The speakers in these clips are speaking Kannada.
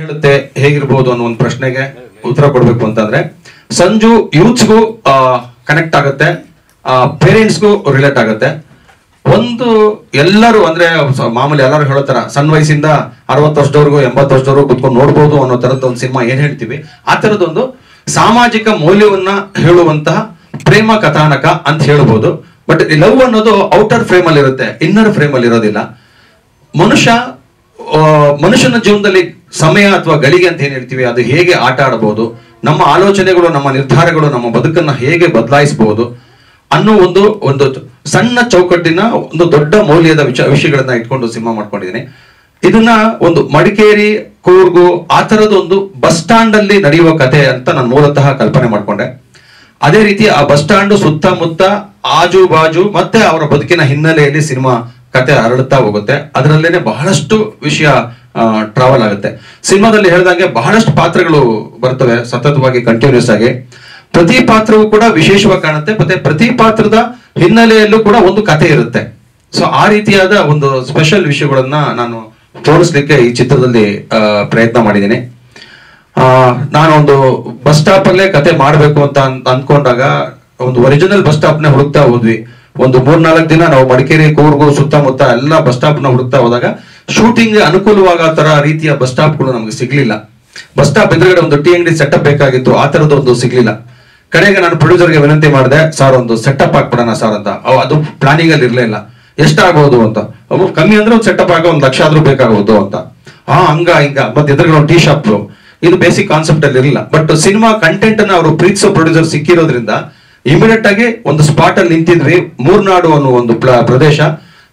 ಹೇಳುತ್ತೆ ಹೇಗಿರ್ಬೋದು ಅನ್ನೋ ಒಂದು ಪ್ರಶ್ನೆಗೆ ಉತ್ತರ ಕೊಡ್ಬೇಕು ಅಂತಂದ್ರೆ, ಸಂಜು ಯೂತ್ಸ್ಗೂ ಕನೆಕ್ಟ್ ಆಗುತ್ತೆ ಪೇರೆಂಟ್ಸ್ಗೂ ರಿಲೇಟ್ ಆಗುತ್ತೆ. ಒಂದು ಎಲ್ಲರೂ ಅಂದ್ರೆ ಮಾಮೂಲಿ ಎಲ್ಲರೂ ಹೇಳೋ ತರ ಸಣ್ಣ ವಯಸ್ಸಿಂದ ಅರವತ್ತು ವರ್ಷದವರೆಗೂ, ಎಂಬತ್ತು ವರ್ಷದವರೆಗೂ ಕುತ್ಕೊಂಡು ನೋಡ್ಬೋದು ಅನ್ನೋ ತರದ ಒಂದು ಸಿನಿಮಾ ಏನ್ ಹೇಳ್ತೀವಿ? ಆ ತರದೊಂದು ಸಾಮಾಜಿಕ ಮೌಲ್ಯವನ್ನ ಹೇಳುವಂತಹ ಪ್ರೇಮ ಕಥಾನಕ ಅಂತ ಹೇಳ್ಬೋದು. ಬಟ್ ಲವ್ ಅನ್ನೋದು ಔಟರ್ ಫ್ರೇಮ್ ಅಲ್ಲಿ ಇರುತ್ತೆ ಇನ್ನರ್ ಫ್ರೇಮ್ ಅಲ್ಲಿ ಇರೋದಿಲ್ಲ ಮನುಷ್ಯ ಮನುಷ್ಯನ ಜೀವನದಲ್ಲಿ ಸಮಯ ಅಥವಾ ಗಳಿಗೆ ಅಂತ ಏನ್ ಹೇಳ್ತೀವಿ, ಅದು ಹೇಗೆ ಆಟ ಆಡಬಹುದು, ನಮ್ಮ ಆಲೋಚನೆಗಳು, ನಮ್ಮ ನಿರ್ಧಾರಗಳು, ನಮ್ಮ ಬದುಕನ್ನ ಹೇಗೆ ಬದಲಾಯಿಸಬಹುದು ಅನ್ನೋ ಒಂದು ಒಂದು ಸಣ್ಣ ಚೌಕಟ್ಟಿನ ಒಂದು ದೊಡ್ಡ ಮೌಲ್ಯದ ವಿಚ, ವಿಷಯಗಳನ್ನ ಇಟ್ಕೊಂಡು ಸಿನಿಮಾ ಮಾಡ್ಕೊಂಡಿದ್ದೀನಿ. ಇದನ್ನ ಒಂದು ಮಡಿಕೇರಿ, ಕೂರ್ಗು, ಆ ಒಂದು ಬಸ್ ಸ್ಟಾಂಡ್ ಅಲ್ಲಿ ನಡೆಯುವ ಕತೆ ಅಂತ ನಾನು ಮೂಲತಃ ಕಲ್ಪನೆ ಮಾಡ್ಕೊಂಡೆ. ಅದೇ ರೀತಿ ಆ ಬಸ್ ಸ್ಟಾಂಡ್ ಸುತ್ತಮುತ್ತ ಆಜು ಬಾಜು ಮತ್ತೆ ಅವರ ಬದುಕಿನ ಹಿನ್ನೆಲೆಯಲ್ಲಿ ಸಿನಿಮಾ ಕತೆ ಅರಳುತ್ತಾ ಹೋಗುತ್ತೆ. ಅದರಲ್ಲೇನೆ ಬಹಳಷ್ಟು ವಿಷಯ ಟ್ರಾವೆಲ್ ಆಗುತ್ತೆ. ಸಿನಿಮಾದಲ್ಲಿ ಹೇಳಿದಂಗೆ ಬಹಳಷ್ಟು ಪಾತ್ರಗಳು ಬರ್ತವೆ ಸತತವಾಗಿ ಕಂಟಿನ್ಯೂಸ್ ಆಗಿ. ಪ್ರತಿ ಪಾತ್ರವೂ ಕೂಡ ವಿಶೇಷವಾಗಿ ಕಾಣುತ್ತೆ ಮತ್ತೆ ಪ್ರತಿ ಪಾತ್ರದ ಹಿನ್ನೆಲೆಯಲ್ಲೂ ಕೂಡ ಒಂದು ಕತೆ ಇರುತ್ತೆ. ಸೊ ಆ ರೀತಿಯಾದ ಒಂದು ಸ್ಪೆಷಲ್ ವಿಷಯಗಳನ್ನ ನಾನು ತೋರಿಸ್ಲಿಕ್ಕೆ ಈ ಚಿತ್ರದಲ್ಲಿ ಪ್ರಯತ್ನ ಮಾಡಿದ್ದೀನಿ. ಆ, ನಾನೊಂದು ಬಸ್ ಸ್ಟಾಪ್ ಅಲ್ಲೇ ಕತೆ ಮಾಡ್ಬೇಕು ಅಂತ ಅನ್ಕೊಂಡಾಗ ಒಂದು ಒರಿಜಿನಲ್ ಬಸ್ ಸ್ಟಾಪ್ನ ಹುಡುಕ್ತಾ ಹೋದ್ವಿ. ಒಂದು ಮೂರ್ನಾಲ್ಕು ದಿನ ನಾವು ಮಡಿಕೇರಿ, ಕೂರ್ಗು, ಸುತ್ತಮುತ್ತ ಎಲ್ಲ ಬಸ್ ಸ್ಟಾಪ್ನ ಹುಡುಕ್ತಾ ಹೋದಾಗ ಶೂಟಿಂಗ್ ಅನುಕೂಲವಾಗ ತರ ರೀತಿಯ ಬಸ್ ಸ್ಟಾಪ್ಗಳು ನಮ್ಗೆ ಸಿಗ್ಲಿಲ್ಲ. ಬಸ್ ಸ್ಟಾಪ್ ಎದುರುಗಡೆ ಒಂದು ಟೀ ಅಂಗಡಿ ಸೆಟಪ್ ಬೇಕಾಗಿತ್ತು, ಆ ತರದ ಒಂದು ಸಿಗ್ಲಿಲ್ಲ. ಕಡೆಗೆ ನಾನು ಪ್ರೊಡ್ಯೂಸರ್ಗೆ ವಿನಂತಿ ಮಾಡಿದೆ, ಸರ್, ಒಂದು ಸೆಟಪ್ ಹಾಕ್ಬಿಡೋಣ ಸರ್ ಅಂತ. ಅದು ಪ್ಲಾನಿಂಗ್ ಅಲ್ಲಿ ಇರ್ಲಿಲ್ಲ ಎಷ್ಟಾಗಬಹುದು ಅಂತ. ಅವು ಕಮ್ಮಿ ಅಂದ್ರೆ ಒಂದು ಸೆಟಪ್ ಆಗ ಒಂದು ಲಕ್ಷ ಆದ್ರೂ ಬೇಕಾಗಬಹುದು ಅಂತ. ಹಾ ಹಂಗ, ಹಿಂಗ. ಮತ್ತೆ ಎದುರುಗಡೆ ಒಂದು ಟೀ ಶಾಪ್ ಇದು ಬೇಸಿಕ್ ಕಾನ್ಸೆಪ್ಟ್ ಅಲ್ಲಿ ಇರಲಿಲ್ಲ. ಬಟ್ ಸಿನಿಮಾ ಕಂಟೆಂಟ್ ಅನ್ನ ಅವರು ಪ್ರೀತಿಸೋ ಪ್ರೊಡ್ಯೂಸರ್ ಸಿಕ್ಕಿರೋದ್ರಿಂದ ಇಮಿಡಿಯೇಟ್ ಆಗಿ ಒಂದು ಸ್ಪಾಟ್ ಅಲ್ಲಿ ನಿಂತಿದ್ರಿ. ಮೂರ್ನಾಡು ಅನ್ನೋ ಒಂದು ಪ್ರದೇಶ.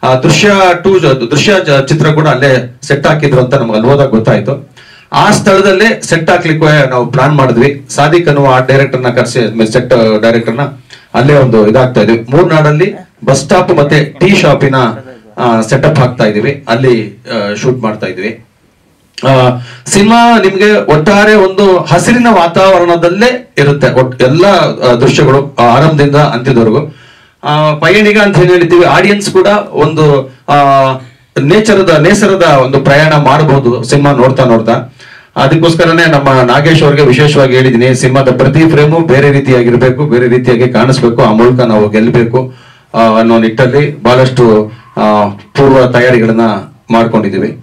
ಆ ದೃಶ್ಯ ಟೂ ದೃಶ್ಯ ಚಿತ್ರ ಕೂಡ ಅಲ್ಲೇ ಸೆಟ್ ಹಾಕಿದ್ರು ಅಂತ ನಮ್ಗೆ ಅಲ್ಲಿ ಹೋದಾಗ ಗೊತ್ತಾಯ್ತು. ಆ ಸ್ಥಳದಲ್ಲೇ ಸೆಟ್ ಹಾಕ್ಲಿಕ್ಕೆ ನಾವು ಪ್ಲಾನ್ ಮಾಡಿದ್ವಿ. ಸಾದಿಕ್ ಅನ್ನುವ ಆ ಡೈರೆಕ್ಟರ್ನ ಕರೆಸಿ ಸೆಟ್ ಡೈರೆಕ್ಟರ್ನ ಅಲ್ಲೇ ಒಂದು ಇದಾಗ್ತಾ ಇದ್ವಿ. ಮೂರ್ನಾಡಲ್ಲಿ ಬಸ್ ಸ್ಟಾಪ್ ಮತ್ತೆ ಟೀ ಶಾಪಿನ ಸೆಟಪ್ ಹಾಕ್ತಾ ಇದೀವಿ ಅಲ್ಲಿ ಶೂಟ್ ಮಾಡ್ತಾ ಇದ್ವಿ ಸಿನಿಮಾ ನಿಮ್ಗೆ ಒಟ್ಟಾರೆ ಒಂದು ಹಸಿರಿನ ವಾತಾವರಣದಲ್ಲೇ ಇರುತ್ತೆ. ಎಲ್ಲ ದೃಶ್ಯಗಳು ಆರಂಭದಿಂದ ಅಂತ್ಯದವರೆಗೂ. ಪಯಣಿಗ ಅಂತ ಏನ್ ಹೇಳ್ತೀವಿ ಆಡಿಯನ್ಸ್ ಕೂಡ ಒಂದು, ಆ, ನೇಚರದ, ನೇಸರದ ಒಂದು ಪ್ರಯಾಣ ಮಾಡಬಹುದು ಸಿನಿಮಾ ನೋಡ್ತಾ ನೋಡ್ತಾ. ಅದಕ್ಕೋಸ್ಕರನೇ ನಮ್ಮ ನಾಗೇಶ್ ಅವ್ರಿಗೆ ವಿಶೇಷವಾಗಿ ಹೇಳಿದೀನಿ ಸಿನಿಮಾದ ಪ್ರತಿ ಫ್ರೇಮು ಬೇರೆ ರೀತಿಯಾಗಿರ್ಬೇಕು, ಬೇರೆ ರೀತಿಯಾಗಿ ಕಾಣಿಸ್ಬೇಕು, ಆ ಮೂಲಕ ನಾವು ಗೆಲ್ಲಬೇಕು ಅನ್ನೋ ನಿಟ್ಟಲ್ಲಿ ಬಹಳಷ್ಟು ಪೂರ್ವ ತಯಾರಿಗಳನ್ನ ಮಾಡ್ಕೊಂಡಿದೀವಿ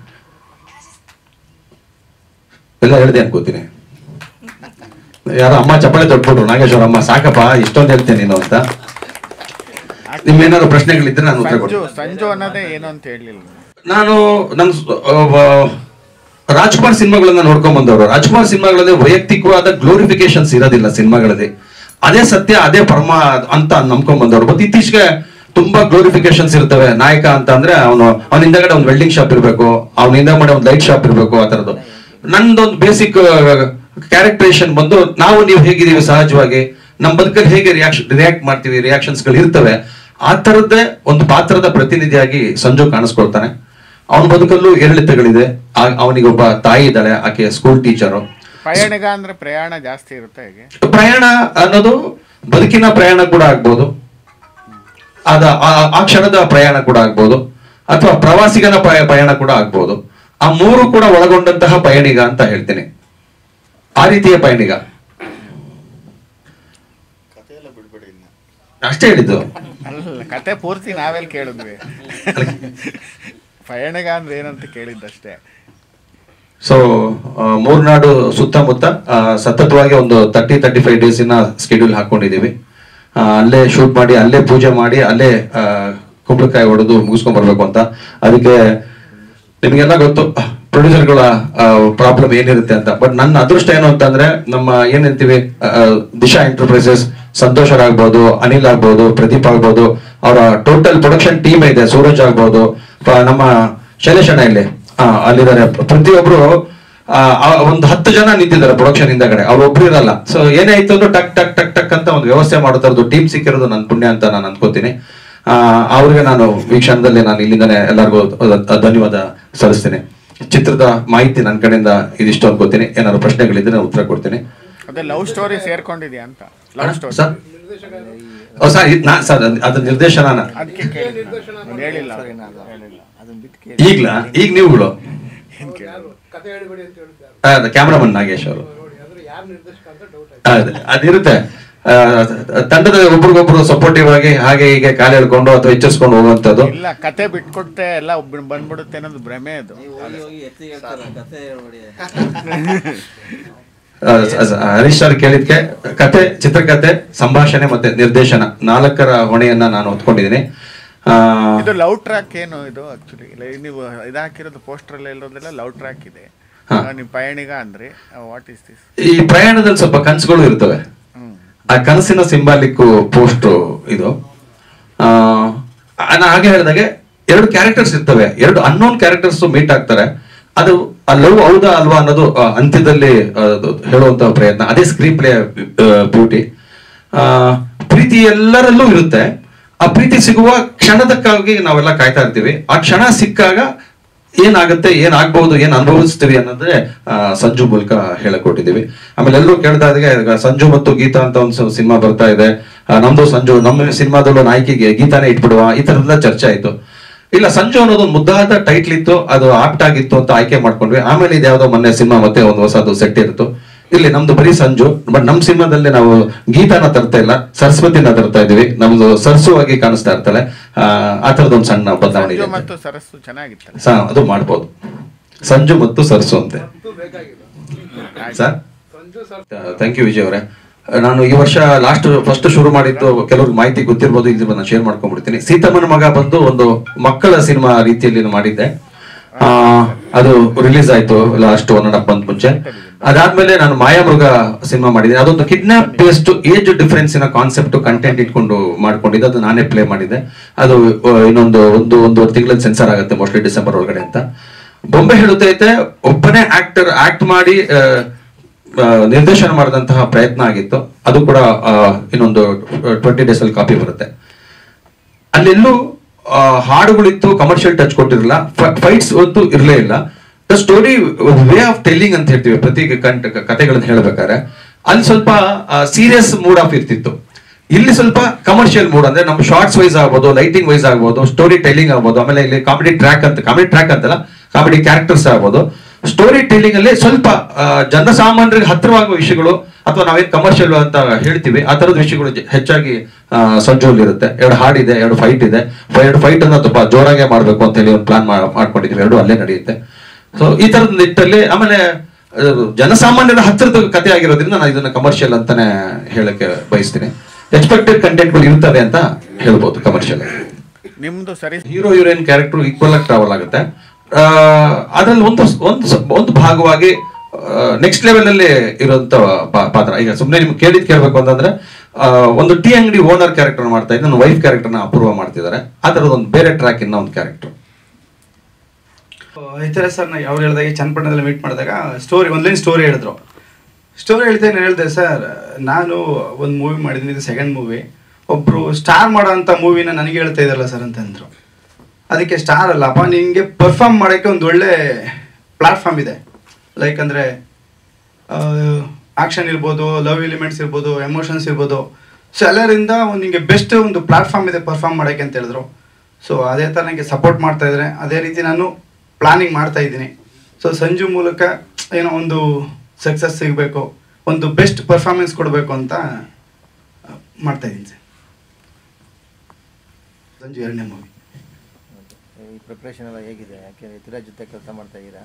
ಎಲ್ಲ ಹೇಳ್ದೆ ಅನ್ಕೋತೀನಿ ಯಾರೋ ಅಮ್ಮ ಚಪ್ಪಾಳೆ ತೊಟ್ಬಿಟ್ರು ನಾಗೇಶ್ವರ ಅಮ್ಮ ಸಾಕಪ್ಪ ಇಷ್ಟೊಂದು ಹೇಳ್ತೇನೆ ನೀನು ಅಂತ. ನಿಮ್ಗೇನಾದ್ರು ಪ್ರಶ್ನೆಗಳಿದ್ರೆ ನಾನು ಉತ್ತರ ಕೊಡ್ತೀನಿ. ನಾನು. ವ- ರಾಜ್ಕುಮಾರ್ ಸಿನಿಮಾಗಳನ್ನ ನೋಡ್ಕೊಂಡ್ ಬಂದವರು. ರಾಜ್ಕುಮಾರ್ ಸಿನಿಮಾಗಳಲ್ಲಿ ವೈಯಕ್ತಿಕವಾದ ಗ್ಲೋರಿಫಿಕೇಶನ್ಸ್ ಇರೋದಿಲ್ಲ ಸಿನಿಮಾಗಳಲ್ಲಿ. ಅದೇ ಸತ್ಯ ಅದೇ ಪರಮ ಅಂತ ನಂಬ್ಕೊಂಡ್ ಬಂದವರು. ಮತ್ತೆ ಇತ್ತೀಚೆಗೆ ತುಂಬಾ ಗ್ಲೋರಿಫಿಕೇಶನ್ಸ್ ಇರ್ತವೆ. ನಾಯಕ ಅಂತ ಅಂದ್ರೆ ಅವನು ಅವನ ಹಿಂದಗಡೆ ಒಂದು ವೆಲ್ಡಿಂಗ್ ಶಾಪ್ ಇರಬೇಕು ಅವನ ಹಿಂದಗಡೆ ಒಂದು ಲೈಟ್ ಶಾಪ್ ಇರಬೇಕು ಆ ತರದ್ದು. ನಂದೊಂದು ಬೇಸಿಕ್ ಕ್ಯಾರೆಕ್ಟರೇಷನ್ ಬಂದು ನಾವು ನೀವು ಹೇಗಿದ್ದೀವಿ ಸಹಜವಾಗಿ ನಮ್ಮ ಬದುಕಲ್ಲಿ ಹೇಗೆ ರಿಯಾಕ್ಷನ್ ರಿಯಾಕ್ಟ್ ಮಾಡ್ತೀವಿ ರಿಯಾಕ್ಷನ್ಸ್ಗಳು ಇರ್ತವೆ ಆ ತರದ್ದೇ ಒಂದು ಪಾತ್ರದ ಪ್ರತಿನಿಧಿಯಾಗಿ ಸಂಜು ಕಾಣಿಸ್ಕೊಳ್ತಾನೆ. ಅವನ ಬದುಕಲ್ಲೂ ಏರಿಳಿತಗಳಿದೆ. ಅವನಿಗೆ ಒಬ್ಬ ತಾಯಿ ಇದ್ದಾಳೆ ಆಕೆ ಸ್ಕೂಲ್ ಟೀಚರು ಪ್ರಯಾಣಿಕ ಅಂದ್ರೆ ಪ್ರಯಾಣ ಜಾಸ್ತಿ ಇರುತ್ತೆ ಪ್ರಯಾಣ ಅನ್ನೋದು ಬದುಕಿನ ಪ್ರಯಾಣ ಕೂಡ ಆಗ್ಬೋದು. ಅದ ಆ- ಕ್ಷಣದ ಪ್ರಯಾಣ ಕೂಡ ಆಗ್ಬೋದು. ಅಥವಾ ಪ್ರವಾಸಿಗನ ಪ್ರಯಾಣ ಕೂಡ ಆಗ್ಬೋದು. ಆ ಮೂರು ಕೂಡ ಒಳಗೊಂಡಂತಹ ಪಯಣಿಗ ಅಂತ ಹೇಳ್ತೇನೆ. ಆ ರೀತಿಯ ಪಯಣಿಗ. ಅಷ್ಟೇ ಹೇಳಿದ್ದು. ಅಲ್ಲ ಕತೆ ಪೂರ್ತಿ ನಾವೆಲ್ಲ ಕೇಳಿದ್ವಿ. ಪಯಣಿಗ ಅಂದ್ರೆ ಏನಂತ ಕೇಳಿದ್ದಷ್ಟೇ. ಸೊ ಮೂರ್ನಾಡು ಸುತ್ತಮುತ್ತ ಸತತವಾಗಿ ಒಂದು ತರ್ಟಿ ತರ್ಟಿ ಫೈವ್ ಡೇಸಿನ ಸ್ಕೆಡ್ಯೂಲ್ ಹಾಕೊಂಡಿದ್ದೀವಿ. ಅಲ್ಲೇ ಶೂಟ್ ಮಾಡಿ ಅಲ್ಲೇ ಪೂಜೆ ಮಾಡಿ ಅಲ್ಲೇ ಆ, ಕುಂಬಳಕಾಯಿ ಹೊಡೆದು ಮುಗಿಸ್ಕೊಂಡ್ ಬರ್ಬೇಕು ಅಂತ. ಅದಕ್ಕೆ ನಿಮಗೆಲ್ಲ ಗೊತ್ತು ಪ್ರೊಡ್ಯೂಸರ್ಗಳ ಪ್ರಾಬ್ಲಮ್ ಏನಿರುತ್ತೆ ಅಂತ. ಬಟ್ ನನ್ನ ಅದೃಷ್ಟ ಏನು ಅಂತಂದ್ರೆ, ನಮ್ಮ ಏನ್ ದಿಶಾ ಎಂಟರ್ಪ್ರೈಸಸ್ ಸಂತೋಷ್ ಆಗ್ಬೋದು, ಅನಿಲ್ ಆಗ್ಬೋದು, ಪ್ರದೀಪ್ ಆಗ್ಬೋದು, ಅವರ ಟೋಟಲ್ ಪ್ರೊಡಕ್ಷನ್ ಟೀಮ್ ಇದೆ, ಸೂರಜ್ ಆಗ್ಬೋದು ನಮ್ಮ ಶೈಲೇಶ್ ಅಣ್ಣ ಇಲ್ಲಿ ಅಲ್ಲಿದ್ದಾರೆ. ಪ್ರತಿಯೊಬ್ರು ಒಂದು ಹತ್ತು ಜನ ನಿಂತಿದ್ದಾರೆ ಪ್ರೊಡಕ್ಷನ್ ಹಿಂದಗಡೆ. ಅವ್ರು ಒಬ್ರು ಇರಲ್ಲ. ಸೊ ಏನೇ ಆಯ್ತು ಅಂದ್ರೆ ಟಕ್ ಟಕ್ ಟಕ್ ಟಕ್ ಅಂತ ಒಂದು ವ್ಯವಸ್ಥೆ ಮಾಡೋದ್ರದ್ದು ಟೀಮ್ ಸಿಕ್ಕಿರೋದು ನನ್ನ ಪುಣ್ಯ ಅಂತ ನಾನು ಅನ್ಕೋತೀನಿ. ಅವ್ರಿಗೆ ನಾನು ವೀಕ್ಷಣದಲ್ಲಿ ಕ್ಷಣದಲ್ಲಿ ನಾನು ಇಲ್ಲಿಂದಾನೆ ಎಲ್ಲರಿಗೂ ಧನ್ಯವಾದ ಸಲ್ಲಿಸ್ತೇನೆ. ಚಿತ್ರದ ಮಾಹಿತಿ ನನ್ನ ಕಡೆಯಿಂದ ಇದಿಷ್ಟು ಅನ್ಕೋತೀನಿ. ಏನಾದ್ರು ಪ್ರಶ್ನೆಗಳಿದ್ರೆ ನಾನು ಉತ್ತರ ಕೊಡ್ತೀನಿ. ಅದೇ ಲವ್ ಸ್ಟೋರಿ ಸೇರ್ಕೊಂಡಿದ್ಯಾ ಅಂತ? Love story sir. ಅದ್- ನಿರ್ದೇಶನ ಈಗ್ಲ ಈಗ ನೀವುಗಳು ಏನ್ ಕೇಳೋದು ಕತೆ ಹೇಳಿಬಿಡಿ ಅಂತ ಹೇಳಿದ್ದಾರೆ ಕ್ಯಾಮ್ರಾಮನ್ ನಾಗೇಶ್ ಅವರು. ನೋಡಿ ಯಾರು ನಿರ್ದೇಶಕ ಅಂತ ಡೌಟ್ ಆಯ್ತು. ಅದ್- ಅದಿರುತ್ತೆ. ತಂಡದ ಒಬ್ರಿಗೊಬ್ರು ಸಪೋರ್ಟಿವ್ ಆಗಿ ಹಾಗೆ ಹೀಗೆ ಕಾಲ ಹಿಡ್ಕೊಂಡು ಅಥವಾ ಹೆಚ್ಚಿಸ್ಕೊಂಡು ಹೋಗುವಂತದ್ದು ಇಲ್ಲ ಕತೆ ಬಿಟ್ಕೊಟ್ಟೆ ಎಲ್ಲ ಒಬ್ಬ ಬಂದ್ಬಿಡುತ್ತೆ ಅನ್ನೋದು ಭ್ರಮೆ ಅದು. ಹರೀಶ್ ಸರ್ ಕೇಳಿದ್ಕೆ ಕತೆ ಚಿತ್ರಕಥೆ ಸಂಭಾಷಣೆ ಮತ್ತೆ ನಿರ್ದೇಶನ ನಾಲ್ಕರ ಹೊಣೆಯನ್ನ ನಾನು ಹೊತ್ಕೊಂಡಿದ್ದೀನಿ. ಇದು ಲವ್ ಟ್ರ್ಯಾಕ್ ಏನು ಇದು ಆಕ್ಚುಲಿ ನೀವು ಇದಾಕಿರೋದು ಹಾಕಿರೋದು ಪೋಸ್ಟರ್ ಎಲ್ಲ ಇರೋದೆಲ್ಲ ಲವ್ ಟ್ರ್ಯಾಕ್ ಇದೆ. ನೀವು ಪಯಣಿಗ ಅಂದ್ರೆ. ವಾಟ್ ಇಸ್ ದಿಸ್ ಈ ಪ್ರಯಾಣದಲ್ಲಿ ಸ್ವಲ್ಪ ಕನ್ಸುಗಳು ಇರ್ತವೆ. ಆ ಕನಸಿನ ಸಿಂಬಾಲಿಕ್ ಪೋಸ್ಟ್ ಇದು. ನಾನು ಹಾಗೆ ಹೇಳಿದಾಗೆ ಎರಡು ಕ್ಯಾರೆಕ್ಟರ್ಸ್ ಇರ್ತವೆ. ಎರಡು ಅನ್ನೋನ್ ಕ್ಯಾರೆಕ್ಟರ್ಸ್ ಮೀಟ್ ಆಗ್ತಾರೆ. ಅದು ಆ ಲವ್ ಹೌದಾ ಅಲ್ವಾ ಅನ್ನೋದು ಅಂತ್ಯದಲ್ಲಿ ಹೇಳುವಂತ ಪ್ರಯತ್ನ. ಅದೇ ಸ್ಕ್ರೀನ್ ಪ್ಲೇ ಬ್ಯೂಟಿ ಪ್ರೀತಿ ಎಲ್ಲರಲ್ಲೂ ಇರುತ್ತೆ. ಆ ಪ್ರೀತಿ ಸಿಗುವ ಕ್ಷಣದಕ್ಕಾಗಿ ನಾವೆಲ್ಲ ಕಾಯ್ತಾ ಇರ್ತೀವಿ. ಆ ಕ್ಷಣ ಸಿಕ್ಕಾಗ ಏನಾಗುತ್ತೆ ಏನಾಗ್ಬಹುದು ಏನ್ ಅನುಭವಿಸ್ತೀವಿ ಅನ್ನೋದ್ರೆ ಸಂಜು ಮೂಲಕ ಹೇಳಕೊಟ್ಟಿದ್ದೀವಿ. ಆಮೇಲೆ ಎಲ್ಲರೂ ಕೇಳ್ತಾ ಈಗ ಸಂಜು ಮತ್ತು ಗೀತಾ ಅಂತ ಒಂದು ಸಿನಿಮಾ ಬರ್ತಾ ಇದೆ. ನಮ್ದು ಸಂಜು, ನಮ್ಮ ಸಿನಿಮಾದಲ್ಲೂ ನಾಯಕಿಗೆ ಗೀತಾನೇ ಇಟ್ಬಿಡುವ, ಈ ತರದೆಲ್ಲ ಚರ್ಚೆ ಆಯ್ತು. ಇಲ್ಲ, ಸಂಜು ಅನ್ನೋದು ಒಂದು ಮುದ್ದಾದ ಟೈಟ್ಲ್ ಇತ್ತು, ಅದು ಆಪ್ಟ್ ಆಗಿತ್ತು ಅಂತ ಆಯ್ಕೆ ಮಾಡ್ಕೊಂಡ್ವಿ. ಆಮೇಲೆ ಇದ್ಯಾವುದೋ ಯಾವ್ದೋ ಮೊನ್ನೆ ಸಿನಿಮಾ ಮತ್ತೆ ಒಂದು ಹೊಸದು ಸೆಟ್ ಇತ್ತು ಇಲ್ಲಿ ನಮ್ದು ಬರೀ ಸಂಜು ಬಟ್ ನಮ್ ಸಿನಿಮಾದಲ್ಲಿ ನಾವು ಗೀತಾನ ತರ್ತಾ ಇಲ್ಲ ಸರಸ್ವತಿನ ತರ್ತಾ ಇದೀವಿ ನಮ್ದು ಸರಸುವಾಗಿ ಕಾಣಿಸ್ತಾ ಇರ್ತಾಳೆ ಆ, ತರದೊಂದು ಸಣ್ಣ ಬದಲಾವಣೆ ಅದು ಮಾಡ್ಬೋದು. ಸಂಜು ಮತ್ತು ಸರಸು ಅಂತೆ. ಸರ್ ಥ್ಯಾಂಕ್ ಯು ವಿಜಯ್ ಅವರೇ. ನಾನು ಈ ವರ್ಷ ಲಾಸ್ಟ್ ಫಸ್ಟ್ ಶುರು ಮಾಡಿದ್ದು ಕೆಲವ್ರಿಗೆ ಮಾಹಿತಿ ಗೊತ್ತಿರ್ಬೋದು ಇಲ್ಲಿ ನಾನು ಶೇರ್ ಮಾಡ್ಕೊಂಡ್ಬಿಡ್ತೀನಿ. ಸೀತಮ್ಮನ ಮಗ ಬಂದು ಒಂದು ಮಕ್ಕಳ ಸಿನಿಮಾ ರೀತಿಯಲ್ಲಿ ಮಾಡಿದ್ದೆ. ಆ, ಅದು ರಿಲೀಸ್ ಆಯ್ತು last one and half month ಮುಂಚೆ. ಅದಾದ್ಮೇಲೆ ನಾನು ಮಾಯಾಮೃಗ ಸಿನಿಮಾ ಮಾಡಿದ್ದೆ ಅದೊಂದು ಕಿಡ್ನಾಪ್ ಬೇಸ್ಡ್ ಏಜ್ ಡಿಫರೆನ್ಸ್ನ ಕಾನ್ಸೆಪ್ಟ್ ಕಂಟೆಂಟ್ ಇಟ್ಕೊಂಡು ಮಾಡ್ಕೊಂಡಿದ್ದೆ. ಅದು ನಾನೇ ಪ್ಲೇ ಮಾಡಿದ್ದೆ. ಅದು ಇನ್ನೊಂದು ಒಂದು ಒಂದೂವರೆ ತಿಂಗಳಲ್ಲಿ ಸೆನ್ಸರ್ ಆಗುತ್ತೆ ಮೋಸ್ಟ್ಲಿ ಡಿಸೆಂಬರ್ ಒಳಗಡೆ ಅಂತ. ಬೊಂಬೆ ಹೇಳುತ್ತೈತೆ ಒಬ್ಬನೇ ಆಕ್ಟರ್ ಆಕ್ಟ್ ಮಾಡಿ ನಿರ್ದೇಶನ ಮಾಡಿದಂತಹ ಪ್ರಯತ್ನ ಆಗಿತ್ತು. ಅದು ಕೂಡ ಇನ್ನೊಂದು ಟ್ವೆಂಟಿ ಡೇಸ್ ಅಲ್ಲಿ ಕಾಪಿ ಬರುತ್ತೆ. ಅಲ್ಲೆಲ್ಲೂ ಹಾಡುಗಳಿತ್ತು ಕಮರ್ಷಿಯಲ್ ಟಚ್ ಕೊಟ್ಟಿರಲಿಲ್ಲ ಫೈಟ್ಸ್ ಹೊತ್ತು ಇರಲೇ ಇಲ್ಲ. The story way of telling ಅಂತ ಹೇಳ್ತೀವಿ ಪ್ರತಿ ಕಂಟ ಕಥೆಗಳನ್ನ ಹೇಳ್ಬೇಕಾದ್ರೆ. ಅಲ್ಲಿ ಸ್ವಲ್ಪ ಸೀರಿಯಸ್ ಮೂಡ್ ಆಫ್ ಇರ್ತಿತ್ತು. ಇಲ್ಲಿ ಸ್ವಲ್ಪ ಕಮರ್ಷಿಯಲ್ ಮೂಡ್ ಅಂದ್ರೆ ನಮ್ಮ ಶಾರ್ಟ್ಸ್ ವೈಸ್ ಆಗ್ಬೋದು ಲೈಟಿಂಗ್ ವೈಸ್ ಆಗ್ಬೋದು ಸ್ಟೋರಿ ಟೆಲ್ಲಿಂಗ್ ಆಗ್ಬೋದು, ಆಮೇಲೆ ಇಲ್ಲಿ ಕಾಮಿಡಿ ಟ್ರ್ಯಾಕ್ ಅಂತ ಕಾಮಿಡಿ ಟ್ರ್ಯಾಕ್ ಅಂತಲ್ಲ ಕಾಮಿಡಿ ಕ್ಯಾರೆಕ್ಟರ್ಸ್ ಆಗ್ಬೋದು. ಸ್ಟೋರಿ ಟೆಲ್ಲಿಂಗ್ ಅಲ್ಲಿ ಸ್ವಲ್ಪ ಜನಸಾಮಾನ್ಯರಿಗೆ ಹತ್ತಿರವಾಗುವ ವಿಷಯಗಳು, ಅಥವಾ ನಾವೇನ್ ಕಮರ್ಷಿಯಲ್ ಅಂತ ಹೇಳ್ತೀವಿ, ಆ ತರದ ವಿಷಯಗಳು ಹೆಚ್ಚಾಗಿ ಸಜ್ಜು ಸಂಜುವಲ್ಲಿ ಇರುತ್ತೆ. ಎರಡು ಹಾಡಿದೆ ಎರಡು ಫೈಟ್ ಇದೆ. ಎರಡು ಫೈಟ್ ಅನ್ನ ತುಂಬಾ ಜೋರಾಗೆ ಮಾಡ್ಬೇಕು ಅಂತ ಹೇಳಿ ಒಂದು ಪ್ಲಾನ್ ಮಾಡ್ಕೊಂಡಿದ್ವಿ ಎರಡು ಅಲ್ಲೇ ನಡೆಯುತ್ತೆ. ಸೊ ಈ ತರದ ನಿಟ್ಟಲ್ಲಿ ಆಮೇಲೆ ಜನಸಾಮಾನ್ಯರ ಹತ್ತಿರದ ಕಥೆ ಆಗಿರೋದ್ರಿಂದ ನಾನು ಇದನ್ನ ಕಮರ್ಷಿಯಲ್ ಅಂತಾನೆ ಹೇಳಕ್ಕೆ ಬಯಸ್ತೀನಿ. ಎಕ್ಸ್ಪೆಕ್ಟೆಡ್ ಕಂಟೆಂಟ್ಗಳು ಇರ್ತವೆ ಅಂತ ಹೇಳ್ಬೋದು ಕಮರ್ಷಿಯಲ್ ನಿಮ್ದು ಸರಿ. ಹೀರೋ ಹೀರೋಯಿನ್ ಕ್ಯಾರೆಕ್ಟರ್ ಈಕ್ವಲ್ ಆಗಿ ಟ್ರಾವೆಲ್ ಆಗುತ್ತೆ. ಆ, ಅದ್ರಲ್ಲಿ ಒಂದು ಒಂದು ಒಂದು ಭಾಗವಾಗಿ ನೆಕ್ಸ್ಟ್ ಲೆವೆಲ್ ಅಲ್ಲಿ ಇರುವಂತ ಪಾತ್ರ. ಈಗ ಸುಮ್ಮನೆ ನಿಮ್ಗೆ ಕೇಳಿದ್ ಕೇಳ್ಬೇಕು ಅಂತಂದ್ರೆ ಒಂದು ಟೀ ಅಂಗಡಿ ಓನರ್ ಕ್ಯಾರೆಕ್ಟರ್ ಮಾಡ್ತಾ ಇದ್ದ. ನನ್ನ ವೈಫ್ ಕ್ಯಾರೆಕ್ಟರ್ನ ಅಪೂರ್ವ ಮಾಡ್ತಿದ್ದಾರೆ. ಆ ಥರದ ಒಂದು ಬೇರೆ ಟ್ರ್ಯಾಕ್ ಇನ್ನ ಒಂದು ಕ್ಯಾರೆಕ್ಟರ್ ಈ ಥರ ಸರ್ ನಾ ಅವ್ರು ಹೇಳಿದಾಗ ಚನ್ನಪಟ್ಟಣದಲ್ಲಿ ಮೀಟ್ ಮಾಡಿದಾಗ ಸ್ಟೋರಿ ಒಂದ್ಲೈನ್ ಸ್ಟೋರಿ ಹೇಳಿದ್ರು. ಸ್ಟೋರಿ ಹೇಳ್ತೇನೆ ಹೇಳಿದೆ, ಸರ್, ನಾನು ಒಂದು ಮೂವಿ ಮಾಡಿದ್ದೀನಿ, ಇದು ಸೆಕೆಂಡ್ ಮೂವಿ ಒಬ್ಬರು ಸ್ಟಾರ್ ಮಾಡೋ ಅಂಥ ಮೂವಿನ ನನಗೆ ಹೇಳ್ತಾ ಇದ್ದಾರಲ್ಲ ಸರ್ ಅಂತಂದರು. ಅದಕ್ಕೆ ಸ್ಟಾರ್ ಅಲ್ಲ, ಅಪ್ಪ ನಿಮಗೆ ಪರ್ಫಾರ್ಮ್ ಮಾಡೋಕ್ಕೆ ಒಂದು ಒಳ್ಳೆ ಪ್ಲಾಟ್ಫಾರ್ಮ್ ಇದೆ. ಲೈಕ್ ಅಂದರೆ ಆಕ್ಷನ್ ಇರ್ಬೋದು ಲವ್ ಎಲಿಮೆಂಟ್ಸ್ ಇರ್ಬೋದು ಎಮೋಷನ್ಸ್ ಇರ್ಬೋದು. ಸೊ ಎಲ್ಲರಿಂದ ಒಂದು ನಿಮಗೆ ಬೆಸ್ಟ್ ಒಂದು ಪ್ಲಾಟ್ಫಾರ್ಮ್ ಇದೆ ಪರ್ಫಾರ್ಮ್ ಮಾಡೋಕ್ಕೆ ಅಂತ ಹೇಳಿದ್ರು. ಸೊ ಅದೇ ಥರ ನನಗೆ ಸಪೋರ್ಟ್ ಮಾಡ್ತಾ ಇದ್ದಾರೆ ಅದೇ ರೀತಿ ನಾನು ಪ್ಲಾನಿಂಗ್ ಮಾಡ್ತಾ ಇದ್ದೀನಿ. ಸೊ ಸಂಜು ಮೂಲಕ ಏನೋ ಒಂದು ಸಕ್ಸಸ್ ಸಿಗಬೇಕು ಒಂದು ಬೆಸ್ಟ್ ಪರ್ಫಾರ್ಮೆನ್ಸ್ ಕೊಡಬೇಕು ಅಂತ ಮಾಡ್ತಾ ಇದ್ದೀನಿ ಸರ್. ಸಂಜು ಎರಡನೇ ಮೂವಿ ಈ ಪ್ರಿಪ್ರೇಷನ್ ಎಲ್ಲ ಹೇಗಿದೆ? ಯಾಕೆ ಇತರ ಜೊತೆ ಕೆಲಸ ಮಾಡ್ತಾ ಇದ್ದೀರಾ?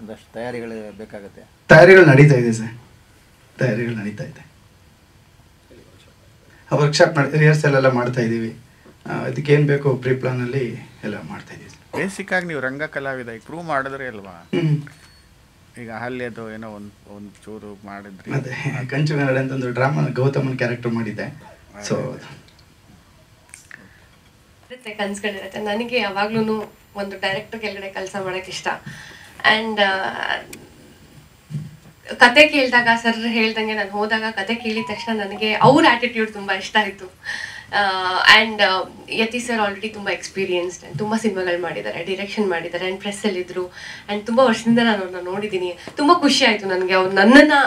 ಒಂದಷ್ಟು ತಯಾರಿಗಳು ಬೇಕಾಗುತ್ತೆ. ತಯಾರಿಗಳು ನಡೀತಾ ಇದೆ ಸರ್. ತಯಾರಿಗಳು ನಡೀತಾ ಇದೆ. ವರ್ಕ್ಶಾಪ್ ರಿಹರ್ಸಲ್ ಎಲ್ಲ ಮಾಡ್ತಾ ಇದ್ದೀವಿ. ಅದಕ್ಕೆ ಏನು ಬೇಕು ಪ್ರೀ ಪ್ಲಾನಲ್ಲಿ ಎಲ್ಲ ಮಾಡ್ತಾ ಇದ್ದೀವಿ ಬೇಸಿಕ್ ಆಗಿ ನೀವು ರಂಗ ಕಲಾವಿದ ಈಗ ಪ್ರೂವ್ ಮಾಡಿದ್ರೆ ಅಲ್ವಾ? ಈಗ ಅಹಲ್ಯದು ಏನೋ ಒಂದು ಒಂದು ಚೂರು ಮಾಡಿದ್ರಿ. ಅದೇ ಕಂಚು ಕನ್ನಡ ಅಂತ ಒಂದು ಡ್ರಾಮಾ ಗೌತಮನ್ ಕ್ಯಾರೆಕ್ಟರ್ ಮಾಡಿದ್ದೆ. ಸೊ ಇರುತ್ತೆ ಕನ್ಸ್ಗಳಿರುತ್ತೆ ನನಗೆ ಯಾವಾಗ್ಲೂ ಒಂದು ಡೈರೆಕ್ಟರ್ ಕೆಳಗಡೆ ಕೆಲಸ ಮಾಡೋಕೆ ಇಷ್ಟ. ಆ್ಯಂಡ್ ಕತೆ ಕೇಳಿದಾಗ ಸರ್ ಹೇಳ್ದಂಗೆ ನಾನು ಹೋದಾಗ ಕತೆ ಕೇಳಿದ ತಕ್ಷಣ ನನಗೆ ಅವ್ರ ಆಟಿಟ್ಯೂಡ್ ತುಂಬ ಇಷ್ಟ ಆಯಿತು. ಆ್ಯಂಡ್ ಯತಿ ಸರ್ ಆಲ್ರೆಡಿ ತುಂಬ ಎಕ್ಸ್ಪೀರಿಯನ್ಸ್ಡ್ ತುಂಬ ಸಿನಿಮಾಗಳು ಮಾಡಿದ್ದಾರೆ ಡಿರೆಕ್ಷನ್ ಮಾಡಿದ್ದಾರೆ ಆ್ಯಂಡ್ ಪ್ರೆಸ್ಸಲ್ಲಿದ್ದರು ಆ್ಯಂಡ್ ತುಂಬ ವರ್ಷದಿಂದ ನಾನು ಅವ್ರನ್ನ ನೋಡಿದ್ದೀನಿ ತುಂಬ ಖುಷಿ ಆಯಿತು ನನಗೆ. ಅವ್ರು ನನ್ನನ್ನು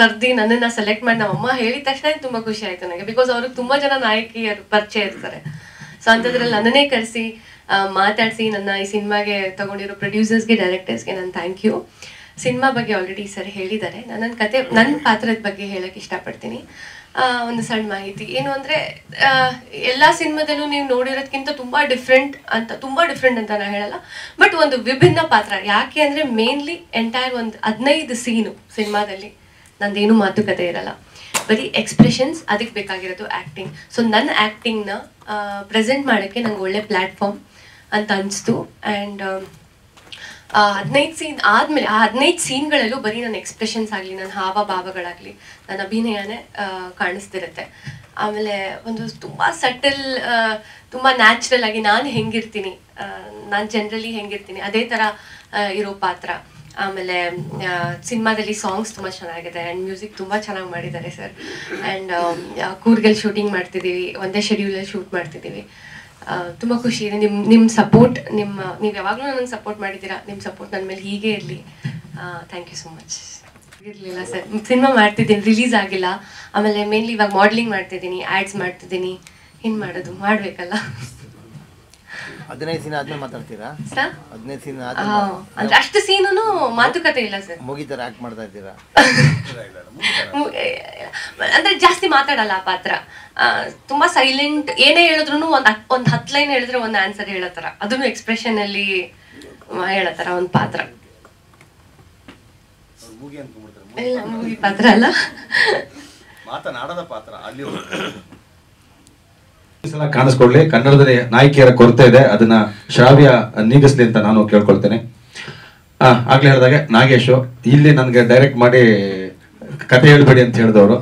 ಕರೆದಿ ನನ್ನನ್ನು ಸೆಲೆಕ್ಟ್ ಮಾಡಿ ನಮ್ಮ ಅಮ್ಮ ಹೇಳಿದ ತಕ್ಷಣ ತುಂಬ ಖುಷಿ ಆಯಿತು ನನಗೆ. ಬಿಕಾಸ್ ಅವರು ತುಂಬ ಜನ ನಾಯಕಿಯರು, ಪರಿಚಯ ಇರ್ತಾರೆ. ಸೊ ಅಂಥದ್ರಲ್ಲಿ ನನ್ನನ್ನೇ ಕರೆಸಿ ಮಾತಾಡಿಸಿ ನನ್ನ ಈ ಸಿನಿಮಾಗೆ ತಗೊಂಡಿರೋ ಪ್ರೊಡ್ಯೂಸರ್ಸ್ಗೆ ಡೈರೆಕ್ಟರ್ಸ್ಗೆ ನಾನು ಥ್ಯಾಂಕ್ ಯು ಸಿನಿಮಾ ಬಗ್ಗೆ ಆಲ್ರೆಡಿ ಸರ್ ಹೇಳಿದ್ದಾರೆ. ನಾನು ನನ್ನ ಕತೆ ನನ್ನ ಪಾತ್ರದ ಬಗ್ಗೆ ಹೇಳಕ್ಕೆ ಇಷ್ಟಪಡ್ತೀನಿ. ಒಂದು ಸಣ್ಣ ಮಾಹಿತಿ. ಏನು ಅಂದರೆ ಎಲ್ಲ ಸಿನಿಮಾದಲ್ಲೂ ನೀವು ನೋಡಿರೋದಕ್ಕಿಂತ ತುಂಬ ಡಿಫ್ರೆಂಟ್ ಅಂತ, ತುಂಬ ಡಿಫ್ರೆಂಟ್ ಅಂತ ನಾನು ಹೇಳಲ್ಲ. ಬಟ್ ಒಂದು ವಿಭಿನ್ನ ಪಾತ್ರ. ಯಾಕೆ ಅಂದರೆ ಮೇನ್ಲಿ ಎಂಟೈರ್ ಒಂದು ಹದಿನೈದು ಸೀನು ಸಿನಿಮಾದಲ್ಲಿ ನಂದೇನು ಮಾತುಕತೆ ಇರಲ್ಲ. ಬರೀ ಎಕ್ಸ್ಪ್ರೆಷನ್ಸ್ ಅದಕ್ಕೆ ಬೇಕಾಗಿರೋದು ಆ್ಯಕ್ಟಿಂಗ್ ಸೊ ನನ್ನ ಆ್ಯಕ್ಟಿಂಗ್ನ ಪ್ರೆಸೆಂಟ್ ಮಾಡೋಕ್ಕೆ ನಂಗೆ ಒಳ್ಳೆ ಪ್ಲ್ಯಾಟ್ಫಾರ್ಮ್ ಅಂತ ಅನಿಸ್ತು. ಆ್ಯಂಡ್ ಹದಿನೈದು ಸೀನ್ ಆದ್ಮೇಲೆ, ಆ ಹದಿನೈದು ಸೀನ್ಗಳಲ್ಲೂ ಬರೀ ನನ್ನ ಎಕ್ಸ್ಪ್ರೆಷನ್ಸ್ ಆಗಲಿ, ನನ್ನ ಹಾವ ಭಾವಗಳಾಗಲಿ, ನನ್ನ ಅಭಿನಯನೇ ಕಾಣಿಸ್ತಿರುತ್ತೆ. ಆಮೇಲೆ ಒಂದು ತುಂಬ ಸಟಲ್ ತುಂಬ ನ್ಯಾಚುರಲ್ ಆಗಿ ನಾನು ಹೆಂಗಿರ್ತೀನಿ ನಾನು ಜನರಲಿ ಹೆಂಗಿರ್ತೀನಿ, ಅದೇ ಥರ ಇರೋ ಪಾತ್ರ. ಆಮೇಲೆ ಸಿನಿಮಾದಲ್ಲಿ ಸಾಂಗ್ಸ್ ತುಂಬ ಚೆನ್ನಾಗಿದೆ ಆ್ಯಂಡ್ ಮ್ಯೂಸಿಕ್ ತುಂಬ ಚೆನ್ನಾಗಿ ಮಾಡಿದ್ದಾರೆ ಸರ್ ಆ್ಯಂಡ್ ಕೂರ್ಗಲ್ಲಿ ಶೂಟಿಂಗ್ ಮಾಡ್ತಿದ್ದೀವಿ, ಒಂದೇ ಶೆಡ್ಯೂಲಲ್ಲಿ ಶೂಟ್ ಮಾಡ್ತಿದ್ದೀವಿ. ತುಂಬ ಖುಷಿ ಇದೆ. ನಿಮ್ಮ ನಿಮ್ ಸಪೋರ್ಟ್ ನಿಮ್ಮ, ನೀವು ಯಾವಾಗಲೂ ನನ್ನ ಸಪೋರ್ಟ್ ಮಾಡಿದ್ದೀರಾ ನಿಮ್ಮ ಸಪೋರ್ಟ್ ನನ್ನ ಮೇಲೆ ಹೀಗೆ ಇರಲಿ. ಥ್ಯಾಂಕ್ ಯು ಸೊ ಮಚ್ ಇರಲಿಲ್ಲ ಸರ್ ಸಿನಿಮಾ ಮಾಡ್ತಿದ್ದೀನಿ ರಿಲೀಸ್ ಆಗಿಲ್ಲ. ಆಮೇಲೆ ಮೇನ್ಲಿ ಇವಾಗ ಮಾಡ್ಲಿಂಗ್ ಮಾಡ್ತಿದ್ದೀನಿ ಆ್ಯಡ್ಸ್ ಮಾಡ್ತಿದ್ದೀನಿ. ಏನ್ ಮಾಡೋದು, ಮಾಡಬೇಕಲ್ಲ. ಹದಿನೈದು ಸೀನ್ ಆದ್ಮೇಲೆ ಮಾತಾಡ್ತೀರಾ? ಸರ್? ಹದಿನೈದು ಸೀನ್ ಅಂದ್ರೆ ಅಷ್ಟು ಸೀನು ಮಾತುಕತೆ ಇಲ್ಲ ಸರ್. ಮುಗಿತಾರ ಆಕ್ಟ್ ಮಾಡ್ತಾ ಇದ್ದೀರಾ? ಅಂದ್ರೆ ಜಾಸ್ತಿ ಮಾತಾಡಲ್ಲ ಆ ಪಾತ್ರ. ಆ, ತುಂಬಾ ಸೈಲೆಂಟ್ ಏನೇ ಹೇಳಿದ್ರು ಒಂದ್ ಹತ್- ಒಂದ್ ಹತ್ ಲೈನ್ ಹೇಳಿದ್ರೆ ಒಂದ್ ಆನ್ಸರ್ ಹೇಳೋ ತರ ಅದನ್ನು ಎಕ್ಸ್ಪ್ರೆಷನ್ ಅಲ್ಲಿ ಹೇಳತ್ತಾರ ಹೇಳೋ ತರ ಒಂದ್ ಪಾತ್ರ ಇಲ್ಲ ಮೂವಿ ಪಾತ್ರ ಅಲ್ಲ. ಮಾತನಾಡದ ಪಾತ್ರ ಅಲ್ಲಿ ಸಲ ಕಾಣಿಸ್ಕೊಳ್ಳಿ, ಕನ್ನಡದಲ್ಲಿ ನಾಯಕಿಯರ ಕೊರತೆ ಇದೆ, ಅದನ್ನ ಶ್ರಾವ್ಯ ನೀಗಿಸ್ಲಿ ಅಂತ ನಾನು ಕೇಳ್ಕೊಳ್ತೇನೆ. ಆಗ್ಲೇ ಹೇಳಿದಾಗೆ, ನಾಗೇಶ್, ಇಲ್ಲಿ ನನಗೆ ಡೈರೆಕ್ಟ್ ಮಾಡಿ ಕತೆ ಹೇಳ್ಬೇಡಿ ಅಂತ ಹೇಳಿದವರು.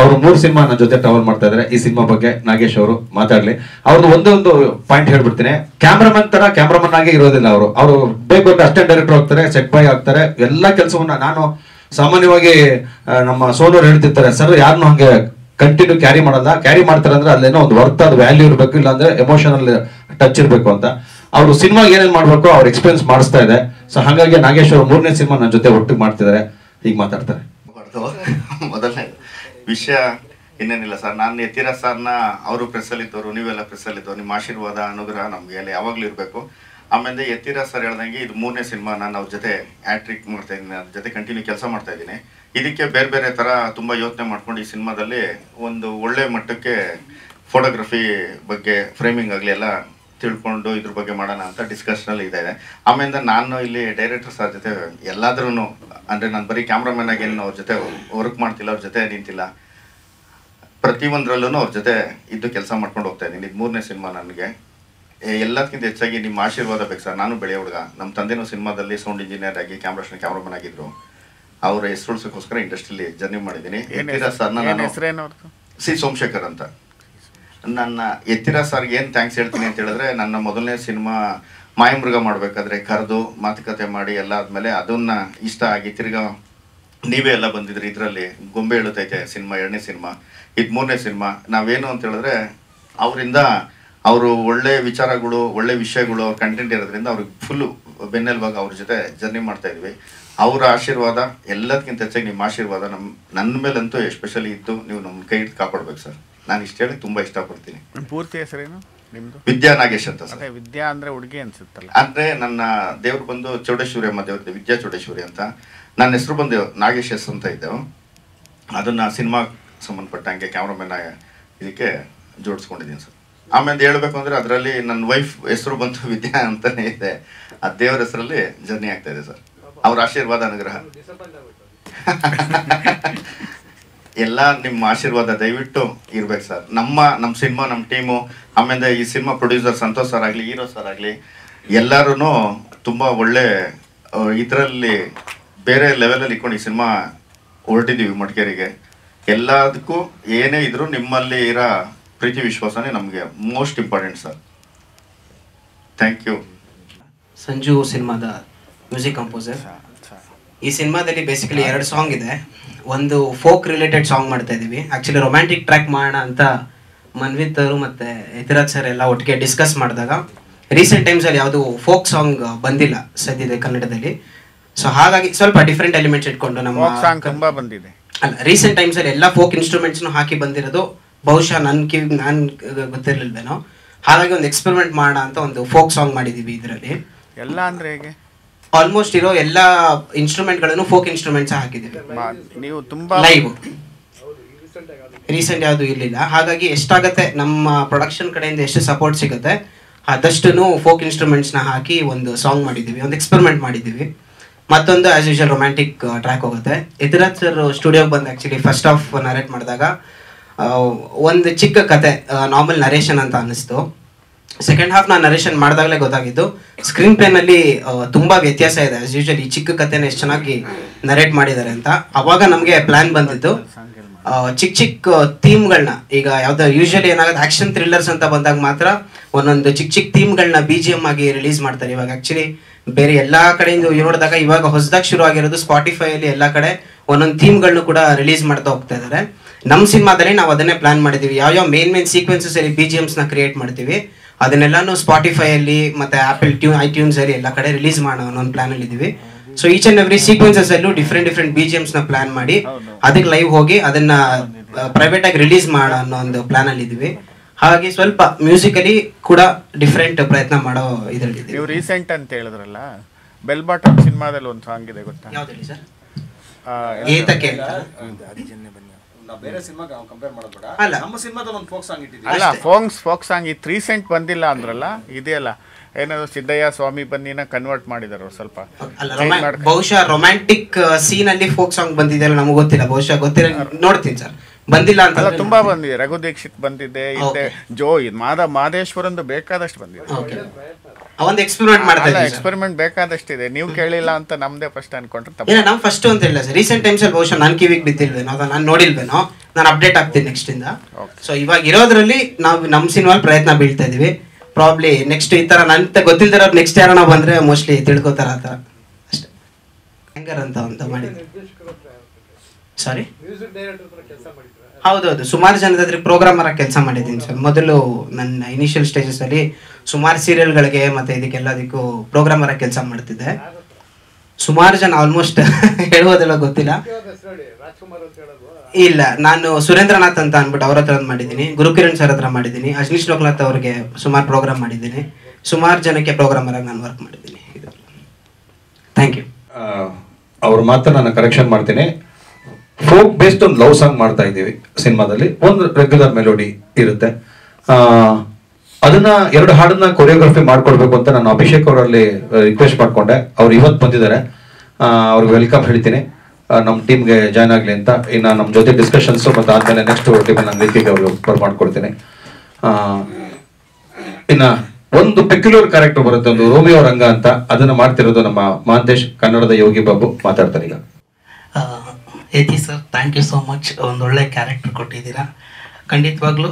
ಅವರು ಮೂರು ಸಿನಿಮಾ ನನ್ನ ಜೊತೆ ಟ್ರಾವೆಲ್ ಮಾಡ್ತಾ ಇದ್ದಾರೆ ಈ ಸಿನಿಮಾ ಬಗ್ಗೆ ನಾಗೇಶ್ ಅವರು ಮಾತಾಡ್ಲಿ. ಅವ್ರದ್ದು ಒಂದೇ ಒಂದು ಪಾಯಿಂಟ್ ಹೇಳ್ಬಿಡ್ತೀನಿ. ಕ್ಯಾಮ್ರಾಮನ್ ತರ ಕ್ಯಾಮ್ರಾಮನ್ ಆಗಿ ಇರೋದಿಲ್ಲ ಅವರು. ಅವರು ಬೇಕು ಬೇಗ ಅಸಿಸ್ಟೆಂಟ್ ಡೈರೆಕ್ಟರ್ ಹೋಗ್ತಾರೆ ಸೆಟ್ ಬಾಯ್ ಆಗ್ತಾರೆ. ಎಲ್ಲ ಕೆಲಸವನ್ನ ನಾನು ಸಾಮಾನ್ಯವಾಗಿ ನಮ್ಮ ಸೋನೂರು ಹೇಳ್ತಿರ್ತಾರೆ, ಸರ್ ಯಾರನ್ನು ಹಂಗೆ ಕಂಟಿನ್ಯೂ ಕ್ಯಾರಿ ಮಾಡಲ್ಲ. ಕ್ಯಾರಿ ಮಾಡ್ತಾರೆ ಅಂದ್ರೆ ಅಲ್ಲೇನೋ ಒಂದು ವರ್ತ್ ಅದು ವ್ಯಾಲ್ಯೂ ಇರಬೇಕು ಇಲ್ಲ ಅಂದ್ರೆ ಎಮೋಷನಲ್ ಟಚ್ ಇರಬೇಕು ಅಂತ. ಅವರು ಸಿನಿಮಾ ಏನೇನ್ ಮಾಡ್ಬೇಕು, ಅವ್ರ ಎಕ್ಸ್ಪೀರಿಯನ್ಸ್ ಮಾಡಿಸ್ತಾ ಇದೆ. ಸೊ ಹಾಗಾಗಿ ನಾಗೇಶ್ ಅವರು ಮೂರನೇ ಸಿನಿಮಾ ನನ್ನ ಜೊತೆ ಒಟ್ಟಿಗೆ ಮಾಡ್ತಿದ್ದಾರೆ ಹೀಗೆ ಮಾತಾಡ್ತಾರೆ. ಮೊದಲನೇ ವಿಷಯ ಇನ್ನೇನಿಲ್ಲ ಸರ್. ನಾನು ಎತ್ತಿರ ಸರ್ನ ಅವರು ಪ್ರೆಸ್ಸಲ್ಲಿ ಇದ್ದವರು ನೀವೆಲ್ಲ ಪ್ರೆಸ್ಸಲ್ಲಿದ್ದವರು ನಿಮ್ಮ ಆಶೀರ್ವಾದ, ಅನುಗ್ರಹ ನಮಗೆ ಎಲ್ಲ ಯಾವಾಗಲೂ ಇರಬೇಕು. ಆಮೇಲೆ ಎತ್ತಿರ ಸರ್ ಹೇಳ್ದಂಗೆ ಇದು ಮೂರನೇ ಸಿನಿಮಾ ನಾನು ಅವ್ರ ಜೊತೆ ಆ್ಯಕ್ಟ್ರಿಕ್ ಮಾಡ್ತಾ ಇದ್ದೀನಿ ಅದ್ರ ಜೊತೆ ಕಂಟಿನ್ಯೂ ಕೆಲಸ ಮಾಡ್ತಾ ಇದ್ದೀನಿ. ಇದಕ್ಕೆ ಬೇರೆ ಬೇರೆ ಥರ ತುಂಬ ಯೋಚನೆ ಮಾಡ್ಕೊಂಡು ಈ ಸಿನಿಮಾದಲ್ಲಿ ಒಂದು ಒಳ್ಳೆ ಮಟ್ಟಕ್ಕೆ ಫೋಟೋಗ್ರಫಿ ಬಗ್ಗೆ ಫ್ರೇಮಿಂಗ್ ಆಗಲಿ ಎಲ್ಲ ತಿಳ್ಕೊಂಡು ಇದ್ರ ಬಗ್ಗೆ ಮಾಡೋಣ ಅಂತ ಡಿಸ್ಕಷನಲ್ಲಿ ಇದೆ ಆಮೇಲೆ ನಾನು ಇಲ್ಲಿ ಡೈರೆಕ್ಟರ್ ಸರ್ ಜೊತೆ ಎಲ್ಲಾದ್ರೂ ಅಂದರೆ ನಾನು ಬರೀ ಕ್ಯಾಮ್ರಾಮನ್ ಆಗಿ ಅವ್ರ ಜೊತೆ ವರ್ಕ್ ಮಾಡ್ತಿಲ್ಲ, ಅವ್ರ ಜೊತೆ ನಿಂತಿಲ್ಲ. ಪ್ರತಿಯೊಂದರಲ್ಲೂ ಅವ್ರ ಜೊತೆ ಇದ್ದು ಕೆಲಸ ಮಾಡ್ಕೊಂಡು ಹೋಗ್ತಾ ಇದ್ದೀನಿ. ಇದು ಮೂರನೇ ಸಿನಿಮಾ ನನಗೆ. ಎಲ್ಲದಕ್ಕಿಂತ ಹೆಚ್ಚಾಗಿ ನಿಮ್ಮ ಆಶೀರ್ವಾದ ಬೇಕು ಸರ್. ನಾನು ಬೆಳೆಯ ಹುಡುಗ. ನಮ್ಮ ತಂದೆನೂ ಸಿನಿಮಾದಲ್ಲಿ ಸೌಂಡ್ ಇಂಜಿನಿಯರ್ ಆಗಿ ಕ್ಯಾಮ್ರಾ ಕ್ಯಾಮ್ರಾಮನ್ ಆಗಿದ್ರು. ಅವರ ಹೆಸರುಳ್ಸೋಕ್ಕೋಸ್ಕರ ಇಂಡಸ್ಟ್ರಿಲಿ ಜರ್ನಿ ಮಾಡಿದ್ದೀನಿ. ಸರ್ ನಾನು ಸಿ ಸೋಮಶೇಖರ್ ಅಂತ. ನನ್ನ ಎತ್ತಿರ ಸರ್ಗೆ ಏನು ಥ್ಯಾಂಕ್ಸ್ ಹೇಳ್ತೀನಿ ಅಂತ ಹೇಳಿದ್ರೆ ನನ್ನ ಮೊದಲನೇ ಸಿನಿಮಾ ಮಾಯಮೃಗ ಮಾಡಬೇಕಾದ್ರೆ ಕರೆದು ಮಾತುಕತೆ ಮಾಡಿ ಎಲ್ಲ ಆದಮೇಲೆ ಅದನ್ನ ಇಷ್ಟ ಆಗಿ ತಿರ್ಗಾ ನೀವೇ ಎಲ್ಲ ಬಂದಿದ್ರಿ. ಇದರಲ್ಲಿ ಗೊಂಬೆ ಹೇಳುತ್ತೈತೆ ಸಿನಿಮಾ ಎರಡನೇ ಸಿನಿಮಾ ಇದು ಮೂರನೇ ಸಿನಿಮಾ. ನಾವೇನು ಅಂತ ಹೇಳಿದ್ರೆ ಅವರಿಂದ ಅವರು ಒಳ್ಳೆ ವಿಚಾರಗಳು ಒಳ್ಳೆ ವಿಷಯಗಳು ಅವ್ರ ಕಂಟೆಂಟ್ ಇರೋದ್ರಿಂದ ಅವ್ರಿಗೆ ಫುಲ್ಲು ಬೆನ್ನೆಲುಬಾಗ ಅವ್ರ ಜೊತೆ ಜರ್ನಿ ಮಾಡ್ತಾ ಇದ್ವಿ. ಅವರ ಆಶೀರ್ವಾದ ಎಲ್ಲದಕ್ಕಿಂತ ಹೆಚ್ಚಾಗಿ ನಿಮ್ಮ ಆಶೀರ್ವಾದ ನಮ್ಮ ನನ್ನ ಮೇಲಂತೂ ಎಸ್ಪೆಷಲಿ ಇತ್ತು ನೀವು ನಮ್ಮ ಕೈ ಹಿಡ್ದು ಕಾಪಾಡ್ಬೇಕು ಸರ್. ನಾನು ಇಷ್ಟು ಹೇಳಿ ತುಂಬ ಇಷ್ಟಪಡ್ತೀನಿ. ಪೂರ್ತಿ ಹೆಸರೇನು ನಿಮ್ದು? ವಿದ್ಯಾ ನಾಗೇಶ್ ಅಂತ ಸರ್. ವಿದ್ಯಾ ಅಂದ್ರೆ ಹುಡುಗಿ ಅನ್ಸುತ್ತಲ್ಲ. ಅಂದ್ರೆ ನನ್ನ ದೇವ್ರು ಬಂದು ಚೌಡೇಶ್ವರಿ ಅಮ್ಮ ದೇವ್ರದ್ದು ವಿದ್ಯಾ ಚೌಡೇಶ್ವರಿ ಅಂತ. ನನ್ನ ಹೆಸರು ಬಂದು ನಾಗೇಶ್ ಎಸ್ ಅಂತ ಇದ್ದೆವು. ಅದನ್ನ ಸಿನಿಮಾ ಸಂಬಂಧಪಟ್ಟಂಗೆ ಕ್ಯಾಮ್ರಾಮನ್ ಇದಕ್ಕೆ ಜೋಡಿಸ್ಕೊಂಡಿದ್ದೀನಿ ಸರ್. ಆಮೇಲೆ ಹೇಳ್ಬೇಕು ಅಂದ್ರೆ ಅದರಲ್ಲಿ ನನ್ನ ವೈಫ್ ಹೆಸರು ಬಂತು ವಿದ್ಯಾ ಅಂತಾನೆ ಇದೆ. ಆ ದೇವರ ಹೆಸರಲ್ಲಿ ಜರ್ನಿ ಆಗ್ತಾ ಇದೆ ಸರ್. ಅವ್ರ ಆಶೀರ್ವಾದ ಅನುಗ್ರಹ. ಎಲ್ಲ ನಿಮ್ಮ ಆಶೀರ್ವಾದ ದಯವಿಟ್ಟು ಇರ್ಬೇಕು ಸರ್. ನಮ್ಮ ನಮ್ಮ ಸಿನಿಮಾ, ನಮ್ಮ ಟೀಮು, ಆಮೇಲೆ ಈ ಸಿನಿಮಾ ಪ್ರೊಡ್ಯೂಸರ್ ಸಂತೋಷ್ ಸರ್ ಆಗಲಿ, ಹೀರೋ ಸರ್ ಆಗಲಿ ಎಲ್ಲರೂ ತುಂಬ ಒಳ್ಳೆ ಇದರಲ್ಲಿ ಬೇರೆ ಲೆವೆಲಲ್ಲಿ ಇಟ್ಕೊಂಡು ಈ ಸಿನಿಮಾ ಹೊರಟಿದ್ದೀವಿ ಮಡಿಕೇರಿಗೆ. ಎಲ್ಲದಕ್ಕೂ ಏನೇ ಇದ್ರೂ ನಿಮ್ಮಲ್ಲಿ ಇರೋ ಪ್ರೀತಿ ವಿಶ್ವಾಸನೇ ನಮಗೆ most important sir thank you Sanju ಸಿನಿಮಾದ ಮ್ಯೂಸಿಕ್ ಕಂಪೋಸರ್ ಈ ಸಿನಿಮಾದಲ್ಲಿ ಬೇಸಿಕಲಿ ಎರಡು ಸಾಂಗ್ ಇದೆ. ಒಂದು ಫೋಕ್ ರಿಲೇಟೆಡ್ ಸಾಂಗ್ ಮಾಡ್ತಾ ಇದ್ದೀವಿ ಆ್ಯಕ್ಚುಲಿ ರೊಮ್ಯಾಂಟಿಕ್ ಟ್ರ್ಯಾಕ್ ಮಾಡೋಣ ಅಂತ ಮನ್ವಿತ್ ಅವರು ಮತ್ತು ಯತಿರಾಜ್ ಸರ್ ಎಲ್ಲ ಒಟ್ಟಿಗೆ ಡಿಸ್ಕಸ್ ಮಾಡಿದಾಗ ರೀಸೆಂಟ್ ಟೈಮ್ಸಲ್ಲಿ ಯಾವುದು ಫೋಕ್ ಸಾಂಗ್ ಬಂದಿಲ್ಲ ಸದ್ಯದ ಕನ್ನಡದಲ್ಲಿ. ಸೊ ಹಾಗಾಗಿ ಸ್ವಲ್ಪ ಡಿಫ್ರೆಂಟ್ ಎಲಿಮೆಂಟ್ಸ್ ಇಟ್ಕೊಂಡು ನಮ್ಮ ಫೋಕ್ ಸಾಂಗ್ ತುಂಬ ಬಂದಿದೆ. ಅಲ್ಲ ರೀಸೆಂಟ್ ಟೈಮ್ಸಲ್ಲಿ ಎಲ್ಲ ಫೋಕ್ ಇನ್ಸ್ಟ್ರೂಮೆಂಟ್ಸ್ನು ಹಾಕಿ ಬಂದಿರೋದು ಬಹುಶಃ ನನ್ನ ಕಿವಿ ನಾನು ಗೊತ್ತಿರಲಿಲ್ವೇನೋ. ಹಾಗಾಗಿ ಒಂದು ಎಕ್ಸ್ಪೆರಿಮೆಂಟ್ ಮಾಡೋಣ ಅಂತ ಒಂದು ಫೋಕ್ ಸಾಂಗ್ ಮಾಡಿದ್ದೀವಿ ಇದರಲ್ಲಿ. ಎಲ್ಲ ಅಂದ್ರೆ ಹೇಗೆ? ಆಲ್ಮೋಸ್ಟ್ ಇರೋ ಎಲ್ಲ ಇನ್ಸ್ಟ್ರೂಮೆಂಟ್ಗಳನ್ನು ಫೋಕ್ ಇನ್ಸ್ಟ್ರೂಮೆಂಟ್ಸ್ ಹಾಕಿದ್ದೀವಿ ನೀವು ತುಂಬಾ ಲೈವ್ ರೀಸೆಂಟ್ ಯಾವುದು ಇರಲಿಲ್ಲ. ಹಾಗಾಗಿ ಎಷ್ಟಾಗತ್ತೆ ನಮ್ಮ ಪ್ರೊಡಕ್ಷನ್ ಕಡೆಯಿಂದ ಎಷ್ಟು ಸಪೋರ್ಟ್ ಸಿಗುತ್ತೆ ಆದಷ್ಟು ಫೋಕ್ ಇನ್ಸ್ಟ್ರೂಮೆಂಟ್ಸ್ನ ಹಾಕಿ ಒಂದು ಸಾಂಗ್ ಮಾಡಿದ್ದೀವಿ ಒಂದು ಎಕ್ಸ್ಪೆರಿಮೆಂಟ್ ಮಾಡಿದ್ದೀವಿ ಮತ್ತೊಂದು ಆಸ್ ಯೂಶಲ್ ರೊಮ್ಯಾಂಟಿಕ್ ಟ್ರ್ಯಾಕ್ ಹೋಗುತ್ತೆ. ಯತಿರಾಜ್ ಸರ್ ಸ್ಟುಡಿಯೋಗೆ ಬಂದು ಆ್ಯಕ್ಚುಲಿ ಫಸ್ಟ್ ಆಫ್ ನರೇಟ್ ಮಾಡಿದಾಗ ಒಂದು ಚಿಕ್ಕ ಕತೆ ನಾರ್ಮಲ್ ನರೇಷನ್ ಅಂತ ಅನ್ನಿಸ್ತು. ಸೆಕೆಂಡ್ ಹಾಫ್ ನಾನು ನರೇಷನ್ ಮಾಡಿದಾಗಲೇ ಗೊತ್ತಾಗಿದ್ದು ಸ್ಕ್ರೀನ್ ಪ್ಲೇನಲ್ಲಿ ತುಂಬ ವ್ಯತ್ಯಾಸ ಇದೆ. ಆಸ್ ಯೂಶಲ್ ಈ ಚಿಕ್ಕ ಕತೆನ ಎಷ್ಟು ಚೆನ್ನಾಗಿ ನರೇಟ್ ಮಾಡಿದ್ದಾರೆ ಅಂತ. ಅವಾಗ ನಮಗೆ ಪ್ಲ್ಯಾನ್ ಬಂದಿದ್ದು ಚಿಕ್ ಚಿಕ್ಕ ಚಿಕ್ಕ ಥೀಮ್ಗಳನ್ನ ಈಗ ಯಾವ್ದು ಯೂಶಲಿ ಏನಾಗುತ್ತೆ ಆಕ್ಷನ್ ಥ್ರಿಲ್ಲರ್ಸ್ ಅಂತ ಬಂದಾಗ ಮಾತ್ರ ಒಂದೊಂದು ಚಿಕ್ಕ ಚಿಕ್ಕ ಥೀಮ್ಗಳನ್ನ ಬಿ ಜಿ ಎಂ ಆಗಿ ರಿಲೀಸ್ ಮಾಡ್ತಾರೆ. ಇವಾಗ ಆಕ್ಚುಲಿ ಬೇರೆ ಎಲ್ಲಾ ಕಡೆಯಿಂದ ನೋಡಿದಾಗ ಇವಾಗ ಹೊಸದಾಗಿ ಶುರು ಆಗಿರೋದು ಸ್ಪಾಟಿಫೈ ಅಲ್ಲಿ ಎಲ್ಲಾ ಕಡೆ ಒಂದೊಂದು ಥೀಮ್ಗಳನ್ನು ಕೂಡ ರಿಲೀಸ್ ಮಾಡ್ತಾ ಹೋಗ್ತಾ ಇದ್ದಾರೆ ನಮ್ಮ ಸಿನಿಮಾದಲ್ಲಿ ನಾವು ಅದನ್ನೇ ಪ್ಲಾನ್ ಮಾಡಿದೀವಿ ಯಾವ ಯಾವ ಮೇನ್ ಮೇನ್ ಸೀಕ್ವೆನ್ಸಸ್ ಅಲ್ಲಿ ಬಿ ಜಿ ಎಮ್ಸ್ನ ಕ್ರಿಯೇಟ್ ಮಾಡ್ತೀವಿ ಅದನ್ನೆಲ್ಲಾನು ಸ್ಪಾಟಿಫೈ ಅಲ್ಲಿ ಮತ್ತೆ ಆಪಲ್ ಟ್ಯೂನ್ ಐ ಟ್ಯೂನ್ಸ್ ಅಲ್ಲಿ ಎಲ್ಲ ಕಡೆ ರಿಲೀಸ್ ಮಾಡೋಣ ಅನ್ನೋ ಒಂದು ಪ್ಲಾನ್ ಅಲ್ಲಿ ಇದೀವಿ so each and every sequences ಅಲ್ಲೂ ಡಿಫ್ರೆಂಟ್ ಡಿಫ್ರೆಂಟ್ ಬಿ ಜಿ ಎಮ್ಸ್ನ ಪ್ಲಾನ್ ಮಾಡಿ ಅದಕ್ಕೆ ಲೈವ್ ಹೋಗಿ ಅದನ್ನ ಪ್ರೈವೇಟ್ ಆಗಿ ರಿಲೀಸ್ ಮಾಡೋ ಅನ್ನೋ ಒಂದು ಪ್ಲಾನ್ ಅಲ್ಲಿ ಇದೀವಿ ಹಾಗಾಗಿ ಸ್ವಲ್ಪ ಮ್ಯೂಸಿಕಲಿ ಕೂಡ ಡಿಫ್ರೆಂಟ್ ಪ್ರಯತ್ನ ಮಾಡೋ ಇದರಲ್ಲಿ ನೀವು ರೀಸೆಂಟ್ ಅಂತ ಹೇಳಿದ್ರಲ್ಲ ಬೆಲ್ ಬಾಟಮ್ ಸಿನಿಮಾದಲ್ಲಿ ಒಂದು ಸಾಂಗ್ ಇದೆ ಗೊತ್ತಾ ಏತಕ್ಕೆ ಅಂತ? ನಾವು ಬೇರೆ ಸಿನಿಮಾ ಕಂಪೇರ್ ಮಾಡೋದು ಬೇಡ. ಅಲ್ಲ. ನಮ್ಮ ಸಿನಿಮಾದಲ್ಲಿ ಒಂದು ಫೋಕ್ ಸಾಂಗ್ ಇಟ್ಟಿದ್ದೀವಿ. ಅಲ್ಲ ಫೋಂಗ್ಸ್ ಫೋಕ್ ಸಾಂಗ್ ಇತ್ತು ರೀಸೆಂಟ್ ಬಂದಿಲ್ಲ ಅಂದ್ರಲ್ಲ ಇದೆಯಲ್ಲ ಏನಾದ್ರು ಸಿದ್ದಯ್ಯ ಸ್ವಾಮಿ ಬನ್ನಿನ ಕನ್ವರ್ಟ್ ಮಾಡಿದಾರ ಸ್ವಲ್ಪ. ಬಹುಶಃ ರೊಮ್ಯಾಂಟಿಕ್ ಸೀನ್ ಅಲ್ಲಿ ಫೋಕ್ ಸಾಂಗ್ ಬಂದಿದೆಯಲ್ಲ ನಮಗೆ ಗೊತ್ತಿಲ್ಲ. ಬಹುಶಃ ಗೊತ್ತಿಲ್ಲ. ನೋಡ್ತೀನಿ ಸರ್. ಬಂದಿಲ್ಲ ಅಂತ. ಅಲ್ಲ ತುಂಬಾ ಬಂದಿದೆ. ರಘು ದೀಕ್ಷಿತ್ ಬಂದಿದೆ ಹಿಂದೆ ಜೋ ಇದು ಮಾದ ಮಾದೇಶ್ವರಂದು ಬೇಕಾದಷ್ಟು ಬಂದಿದೆ. ಒಂದು ಎಕ್ಸ್ಪೆರಿಮೆಂಟ್ ಮಾಡ್ತಾ ಅಲ್ಲ ಇದ್ದೀವಿ ಸರ್. ಎಕ್ಸ್ಪೆರಿಮೆಂಟ್ ಬೇಕಾದಷ್ಟಿದೆ. ನೀವು ಕೇಳಿಲ್ಲ ಅಂತ ನಮ್ದೇ ಫಸ್ಟ್ ಅನ್ಕೊಂಡ್ರೆ ತಪ್ಪು. ಇಲ್ಲ ನಾವು ಫಸ್ಟ್ ಅಂತ ಇಲ್ಲ ಸರ್. ರೀಸೆಂಟ್ ಟೈಮ್ಸ್ ಅಲ್ಲಿ ಬಹುಶಃ ನಾನು ಕಿವಿಗೆ ಬಿದ್ದಿಲ್ವೇನೋ ಅಥವಾ ನಾನು ನೋಡಿಲ್ವೇನೋ ನಾನು ಅಪ್ಡೇಟ್ ಆಗ್ತೀನಿ ನೆಕ್ಸ್ಟ್ ಇಂದ. ಸೊ ಇವಾಗ ಇರೋದ್ರಲ್ಲಿ ನಾವು ನಮ್ಮ ಸಿನಿಮಾಲ್ ಪ್ರಯತ್ನ ಬೀಳ್ತಾ ಇದೀವಿ. ಪ್ರಾಬ್ಲಿ ನೆಕ್ಸ್ಟ್ ಈ ತರ ನಂತ ಗೊತ್ತಿಲ್ದಿರೋ ನೆಕ್ಸ್ಟ್ ಯಾರನ್ನ ಬಂದ್ರೆ ಮೋಸ್ಟ್ಲಿ ತಿಳ್ಕೊತಾರ ಆ ಥರ ಅಷ್ಟೇ. ಹ್ಯಾಂಗರ್ ಅಂತ ಅಂತ ಮಾಡಿದ್ವಿ ಸಾರಿ ಮ್ಯೂಸಿಕ್ ಡೈರೆಕ್ಟರ್ ಕೆಲಸ ಮಾಡಿದ್ರೆ ಹೌದೌದು ಸುಮಾರು ಜನದ ಹತ್ರ ಪ್ರೋಗ್ರಾಮರ್ ಆಗಿ ಕೆಲಸ ಮಾಡಿದ್ದೀನಿ ಸರ್. ಮೊದಲು ನನ್ನ ಇನಿಷಿಯಲ್ ಸ್ಟೇಜಸ್ ಅಲ್ಲಿ ಸುಮಾರು ಸೀರಿಯಲ್ಗಳಿಗೆ ಮತ್ತೆ ಇದಕ್ಕೆಲ್ಲದಕ್ಕೂ ಪ್ರೋಗ್ರಾಮರ್ ಆಗಿ ಕೆಲಸ ಮಾಡ್ತಿದ್ದೆ. ಸುಮಾರು ಜನ ಆಲ್ಮೋಸ್ಟ್ ಹೇಳುವುದೆಲ್ಲ ಗೊತ್ತಿಲ್ಲ. ಇಲ್ಲ, ನಾನು ಸುರೇಂದ್ರನಾಥ್ ಅಂತ ಅನ್ಬಿಟ್ಟು ಅವ್ರ ಹತ್ರ ಮಾಡಿದ್ದೀನಿ. ಗುರುಕಿರಣ್ ಸರ್ ಹತ್ರ ಮಾಡಿದ್ದೀನಿ. ಅಜ್ನೀಶ್ ಲೋಕನಾಥ್ ಅವ್ರಿಗೆ ಸುಮಾರು ಪ್ರೋಗ್ರಾಮ್ ಮಾಡಿದ್ದೀನಿ. ಸುಮಾರು ಜನಕ್ಕೆ ಪ್ರೋಗ್ರಾಮರ್ ಆಗಿ ನಾನು ವರ್ಕ್ ಮಾಡಿದ್ದೀನಿ. ಥ್ಯಾಂಕ್ ಯು ಅವ್ರ ಮಾತ್ರ ನಾನು ಕರೆಕ್ಷನ್ ಮಾಡ್ತೀನಿ. ಫೋಕ್ ಬೇಸ್ಡ್ ಒಂದು ಲವ್ ಸಾಂಗ್ ಮಾಡ್ತಾ ಇದ್ದೀವಿ ಸಿನಿಮಾದಲ್ಲಿ. ಒಂದು ರೆಗ್ಯುಲರ್ ಮೆಲೋಡಿ ಇರುತ್ತೆ. ಅದನ್ನ ಎರಡು ಹಾಡನ್ನ ಕೊರಿಯೋಗ್ರಫಿ ಮಾಡ್ಕೊಡ್ಬೇಕು ಅಂತ ನಾನು ಅಭಿಷೇಕ್ ಅವರಲ್ಲಿ ರಿಕ್ವೆಸ್ಟ್ ಮಾಡ್ಕೊಂಡೆ. ಅವ್ರು ಇವತ್ತು ಬಂದಿದ್ದಾರೆ. ಅವ್ರಿಗೆ ವೆಲ್ಕಮ್ ಹೇಳ್ತೀನಿ. ನಮ್ಮ ಟೀಮ್ಗೆ ಜಾಯ್ನ್ ಆಗಲಿ ಅಂತ. ಇನ್ನು ನಮ್ಮ ಜೊತೆ ಡಿಸ್ಕಷನ್ಸ್ ಮತ್ತು ಆದ್ಮೇಲೆ ನೆಕ್ಸ್ಟ್ ಟೀಮ್ ನಾನು ರೀತಿಗೆ ಅವರು ಬರ್ ಮಾಡ್ಕೊಡ್ತೀನಿ. ಇನ್ನು ಒಂದು ಪೆಕ್ಯುಲರ್ ಕ್ಯಾರೆಕ್ಟರ್ ಬರುತ್ತೆ, ಒಂದು ರೋಮಿಯೋ ರಂಗ ಅಂತ. ಅದನ್ನು ಮಾಡ್ತಿರೋದು ನಮ್ಮ ಮಹಾಂತೇಶ್ ಕನ್ನಡದ ಯೋಗಿ ಬಾಬು ಮಾತಾಡ್ತಾರೆ ಈಗ. ಏತಿ sir thank you so much ಒಂದು ಒಳ್ಳೆ ಕ್ಯಾರೆಕ್ಟರ್ ಕೊಟ್ಟಿದ್ದೀರಾ. ಖಂಡಿತವಾಗ್ಲೂ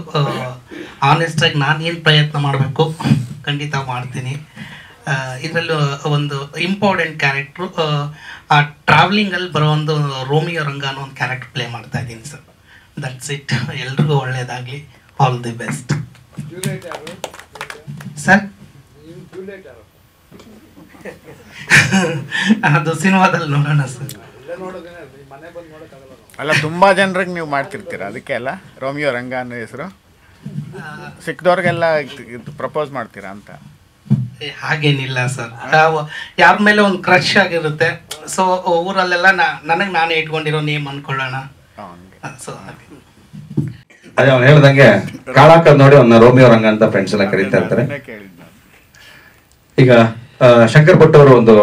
ಆನೆಸ್ಟಾಗಿ ನಾನು ಏನು ಪ್ರಯತ್ನ ಮಾಡಬೇಕು, ಖಂಡಿತ ಮಾಡ್ತೀನಿ. ಇದರಲ್ಲೂ ಒಂದು ಇಂಪಾರ್ಟೆಂಟ್ ಕ್ಯಾರೆಕ್ಟ್ರು ಆ ಟ್ರಾವ್ಲಿಂಗಲ್ಲಿ ಬರೋ ಒಂದು ರೋಮಿಯೋ ರಂಗ ಅನ್ನೋ ಒಂದು ಕ್ಯಾರೆಕ್ಟರ್ ಪ್ಲೇ ಮಾಡ್ತಾ ಇದ್ದೀನಿ ಸರ್. ದಟ್ಸ್ ಇಟ್ ಎಲ್ರಿಗೂ ಒಳ್ಳೆಯದಾಗಲಿ ಆಲ್ ದಿ ಬೆಸ್ಟ್ ಸರ್? ಅದು ಸಿನಿಮಾದಲ್ಲಿ ನೋಡೋಣ ಸರ್. ಅಲ್ಲ ತುಂಬಾ ಜನರಿಗೆ ನೀವು ಮಾಡ್ತಿರ್ತೀರ ಅದಕ್ಕೆ ಅಲ್ಲ? ರೋಮಿಯೋ ರಂಗ ಅನ್ನೋ ಹೆಸರು? ಸಿಕ್ಕದವ್ರಿಗೆಲ್ಲ ಪ್ರಪೋಸ್ ಮಾಡ್ತೀರಾ ಅಂತ? ಏ, ಹಾಗೇನಿಲ್ಲ ಸರ್. ಯಾರ ಮೇಲೆ ಒಂದು ಕ್ರಶ್ ಆಗಿರುತ್ತೆ. ಸೊ ಊರಲ್ಲೆಲ್ಲ ನನಗೆ ನಾನೇ ಇಟ್ಕೊಂಡಿರೋ ನೇಮ್ ಅನ್ಕೊಳ್ಳೋಣ. ಸೊ ಅದೇ ಅವ್ನು ಹೇಳ್ದಂಗೆ ಕಾಳಾಕ ನೋಡಿ ಅವ್ನ ರೋಮಿಯೋ ರಂಗ ಅಂತ ಫ್ರೆಂಡ್ಸ್ ಎಲ್ಲ ಕರೀತಾ ಇರ್ತಾರೆ. ಈಗ ಶಂಕರ್ ಭಟ್ ಅವರು ಒಂದು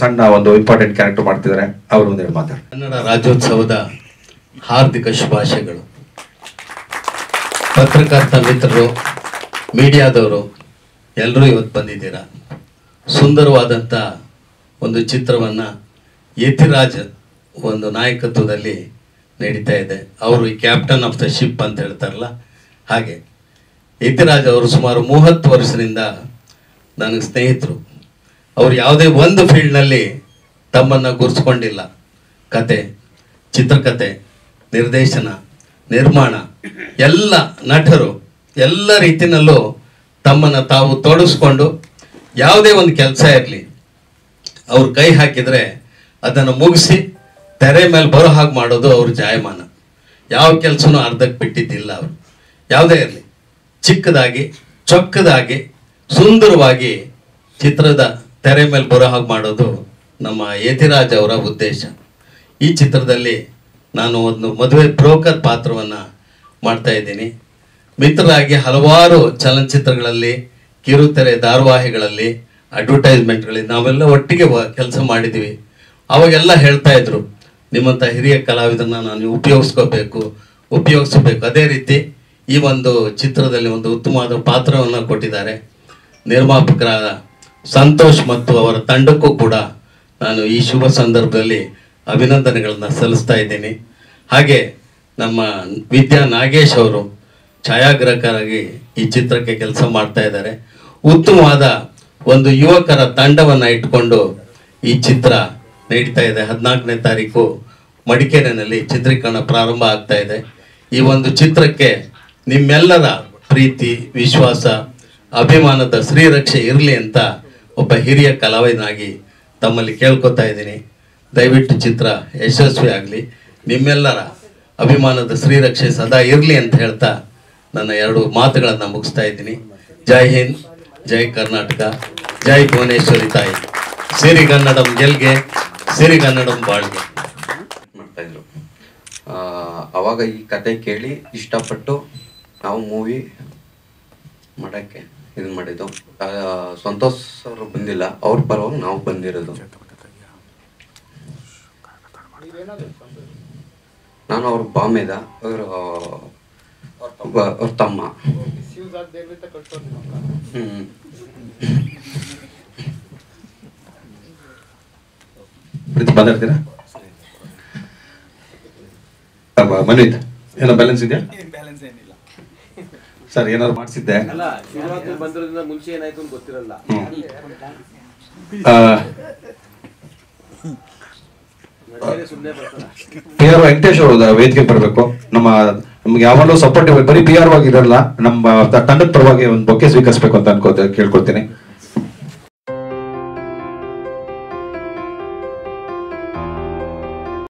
ಸಣ್ಣ ಒಂದು ಇಂಪಾರ್ಟೆಂಟ್ ಕ್ಯಾರೆಕ್ಟರ್ ಮಾಡ್ತಿದ್ದಾರೆ. ಅವರು ಒಂದೆರಡು ಮಾತಾಡ. ಕನ್ನಡ ರಾಜ್ಯೋತ್ಸವದ ಹಾರ್ದಿಕ ಶುಭಾಶಯಗಳು. ಪತ್ರಕರ್ತ ಮಿತ್ರರು, ಮೀಡಿಯಾದವರು ಎಲ್ಲರೂ ಇವತ್ತು ಬಂದಿದ್ದೀರಾ? ಸುಂದರವಾದಂಥ ಒಂದು ಚಿತ್ರವನ್ನು ಯತಿರಾಜ್ ಒಂದು ನಾಯಕತ್ವದಲ್ಲಿ ನಡೀತಾ ಇದೆ. ಅವರು ಈ ಕ್ಯಾಪ್ಟನ್ ಆಫ್ ದ ಶಿಪ್ ಅಂತ ಹೇಳ್ತಾರಲ್ಲ, ಹಾಗೆ. ಯತಿರಾಜ್ ಅವರು ಸುಮಾರು ಮೂವತ್ತು ವರ್ಷದಿಂದ ನನಗೆ ಸ್ನೇಹಿತರು. ಅವರು ಯಾವುದೇ ಒಂದು ಫೀಲ್ಡ್ನಲ್ಲಿ ತಮ್ಮನ್ನು ಗುರುಸ್ಕೊಂಡಿಲ್ಲ. ಕತೆ, ಚಿತ್ರಕತೆ, ನಿರ್ದೇಶನ, ನಿರ್ಮಾಣ, ಎಲ್ಲ ನಟರು ಎಲ್ಲ ರೀತಿಯಲ್ಲೂ ತಮ್ಮನ್ನು ತಾವು ತೊಡಗಿಸ್ಕೊಂಡು ಯಾವುದೇ ಒಂದು ಕೆಲಸ ಇರಲಿ, ಅವ್ರು ಕೈ ಹಾಕಿದರೆ ಅದನ್ನು ಮುಗಿಸಿ ತೆರೆ ಮೇಲೆ ಬರೋ ಹಾಗೆ ಮಾಡೋದು ಅವ್ರ ಜಾಯಮಾನ. ಯಾವ ಕೆಲಸನೂ ಅರ್ಧಕ್ಕೆ ಬಿಟ್ಟಿದ್ದಿಲ್ಲ ಅವರು. ಯಾವುದೇ ಇರಲಿ, ಚಿಕ್ಕದಾಗಿ, ಚೊಕ್ಕದಾಗಿ, ಸುಂದರವಾಗಿ ಚಿತ್ರದ ತೆರೆ ಮೇಲೆ ಬರೋ ಹಾಗೆ ಮಾಡೋದು ನಮ್ಮ ಯತಿರಾಜ್ ಅವರ ಉದ್ದೇಶ. ಈ ಚಿತ್ರದಲ್ಲಿ ನಾನು ಒಂದು ಮದುವೆ ಬ್ರೋಕರ್ ಪಾತ್ರವನ್ನು ಮಾಡ್ತಾ ಇದ್ದೀನಿ. ಮಿತ್ರರಾಗಿ ಹಲವಾರು ಚಲನಚಿತ್ರಗಳಲ್ಲಿ, ಕಿರುತೆರೆ ಧಾರಾವಾಹಿಗಳಲ್ಲಿ, ಅಡ್ವರ್ಟೈಸ್ಮೆಂಟ್ಗಳಲ್ಲಿ ನಾವೆಲ್ಲ ಒಟ್ಟಿಗೆ ಕೆಲಸ ಮಾಡಿದ್ದೀವಿ. ಅವಾಗೆಲ್ಲ ಹೇಳ್ತಾ ಇದ್ರು ನಿಮ್ಮಂಥ ಹಿರಿಯ ಕಲಾವಿದರನ್ನ ನಾನು ಉಪಯೋಗಿಸ್ಕೋಬೇಕು, ಉಪಯೋಗಿಸ್ಬೇಕು. ಅದೇ ರೀತಿ ಈ ಒಂದು ಚಿತ್ರದಲ್ಲಿ ಒಂದು ಉತ್ತಮವಾದ ಪಾತ್ರವನ್ನು ಕೊಟ್ಟಿದ್ದಾರೆ ನಿರ್ಮಾಪಕರಾದ ಸಂತೋಷ್ ಮತ್ತು ಅವರ ತಂಡಕ್ಕೂ ಕೂಡ ನಾನು ಈ ಶುಭ ಸಂದರ್ಭದಲ್ಲಿ ಅಭಿನಂದನೆಗಳನ್ನು ಸಲ್ಲಿಸ್ತಾ ಇದ್ದೀನಿ. ಹಾಗೆ ನಮ್ಮ ವಿದ್ಯಾ ನಾಗೇಶ್ ಅವರು ಛಾಯಾಗ್ರಾಹಕರಾಗಿ ಈ ಚಿತ್ರಕ್ಕೆ ಕೆಲಸ ಮಾಡ್ತಾ ಇದ್ದಾರೆ. ಉತ್ತಮವಾದ ಒಂದು ಯುವಕರ ತಂಡವನ್ನು ಇಟ್ಕೊಂಡು ಈ ಚಿತ್ರ ನೀಡ್ತಾ ಇದೆ. ಹದಿನಾಲ್ಕನೇ ತಾರೀಕು ಮಡಿಕೇರಿನಲ್ಲಿ ಚಿತ್ರೀಕರಣ ಪ್ರಾರಂಭ ಆಗ್ತಾ ಇದೆ. ಈ ಒಂದು ಚಿತ್ರಕ್ಕೆ ನಿಮ್ಮೆಲ್ಲರ ಪ್ರೀತಿ, ವಿಶ್ವಾಸ, ಅಭಿಮಾನದ ಶ್ರೀರಕ್ಷೆ ಇರಲಿ ಅಂತ ಒಬ್ಬ ಹಿರಿಯ ಕಲಾವಿದನಾಗಿ ತಮ್ಮಲ್ಲಿ ಕೇಳ್ಕೊತಾ ಇದ್ದೀನಿ. ದಯವಿಟ್ಟು ಚಿತ್ರ ಯಶಸ್ವಿ ಆಗಲಿ. ನಿಮ್ಮೆಲ್ಲರ ಅಭಿಮಾನದ ಶ್ರೀರಕ್ಷೆ ಸದಾ ಇರಲಿ ಅಂತ ಹೇಳ್ತಾ ನನ್ನ ಎರಡು ಮಾತುಗಳನ್ನು ಮುಗಿಸ್ತಾ ಇದ್ದೀನಿ. ಜೈ ಹಿಂದ್, ಜೈ ಕರ್ನಾಟಕ, ಜೈ ಭುವನೇಶ್ವರಿ ತಾಯಿ. ಸಿರಿಗನ್ನಡಂ ಗೆಲ್ಗೆ ಸಿರಿಗನ್ನಡಂ ಬಾಳ್ಗೆ. ಮಾಡ್ತಾಯಿದ್ರು ಅವಾಗ ಈ ಕತೆ ಕೇಳಿ ಇಷ್ಟಪಟ್ಟು ನಾವು ಮೂವಿ ಮಾಡಕ್ಕೆ ಇದು ಮಾಡಿದ್ದು. ಸಂತೋಷ್ ಅವರು ಬಂದಿಲ್ಲ. ಅವ್ರ ಪರವಾಗಿ ನಾವು ಬಂದಿರೋದು. ನಾನು ಅವ್ರ ಬಾಮೆದ ಅವ್ರ ಅವ್ರ ತಮ್ಮ. ಹ್ಮ್. ಅಬ್ಬ, ಮನ್ವಿತ್ ಏನೋ ಬ್ಯಾಲೆನ್ಸ್ ಇದೆಯಾ? ಸರ್ ಏನಾದ್ರು ಮಾಡಿಸಿದ್ದೆ? ಮುಂಚೆ ಏನಾಯ್ತು ಅಂತ ಗೊತ್ತಿರಲ್ಲ. ಪಿ ಆರ್ ವೆಂಕಟೇಶ್ ಅವರು ವೇದಿಕೆ ಬರಬೇಕು. ನಮ್ಮ ನಮ್ಗೆ ಯಾವಾಗಲೂ ಸಪೋರ್ಟ್ ಬರೀ ಪಿ ಆರ್ ಆಗಿರಲ್ಲ ನಮ್ಮ ತಂಡದ ಪರವಾಗಿ ಒಂದು ಬೊಕ್ಕೆ ಸ್ವೀಕರಿಸಬೇಕು ಅಂತ ಅನ್ಕೋತ ಕೇಳ್ಕೊಳ್ತೀನಿ.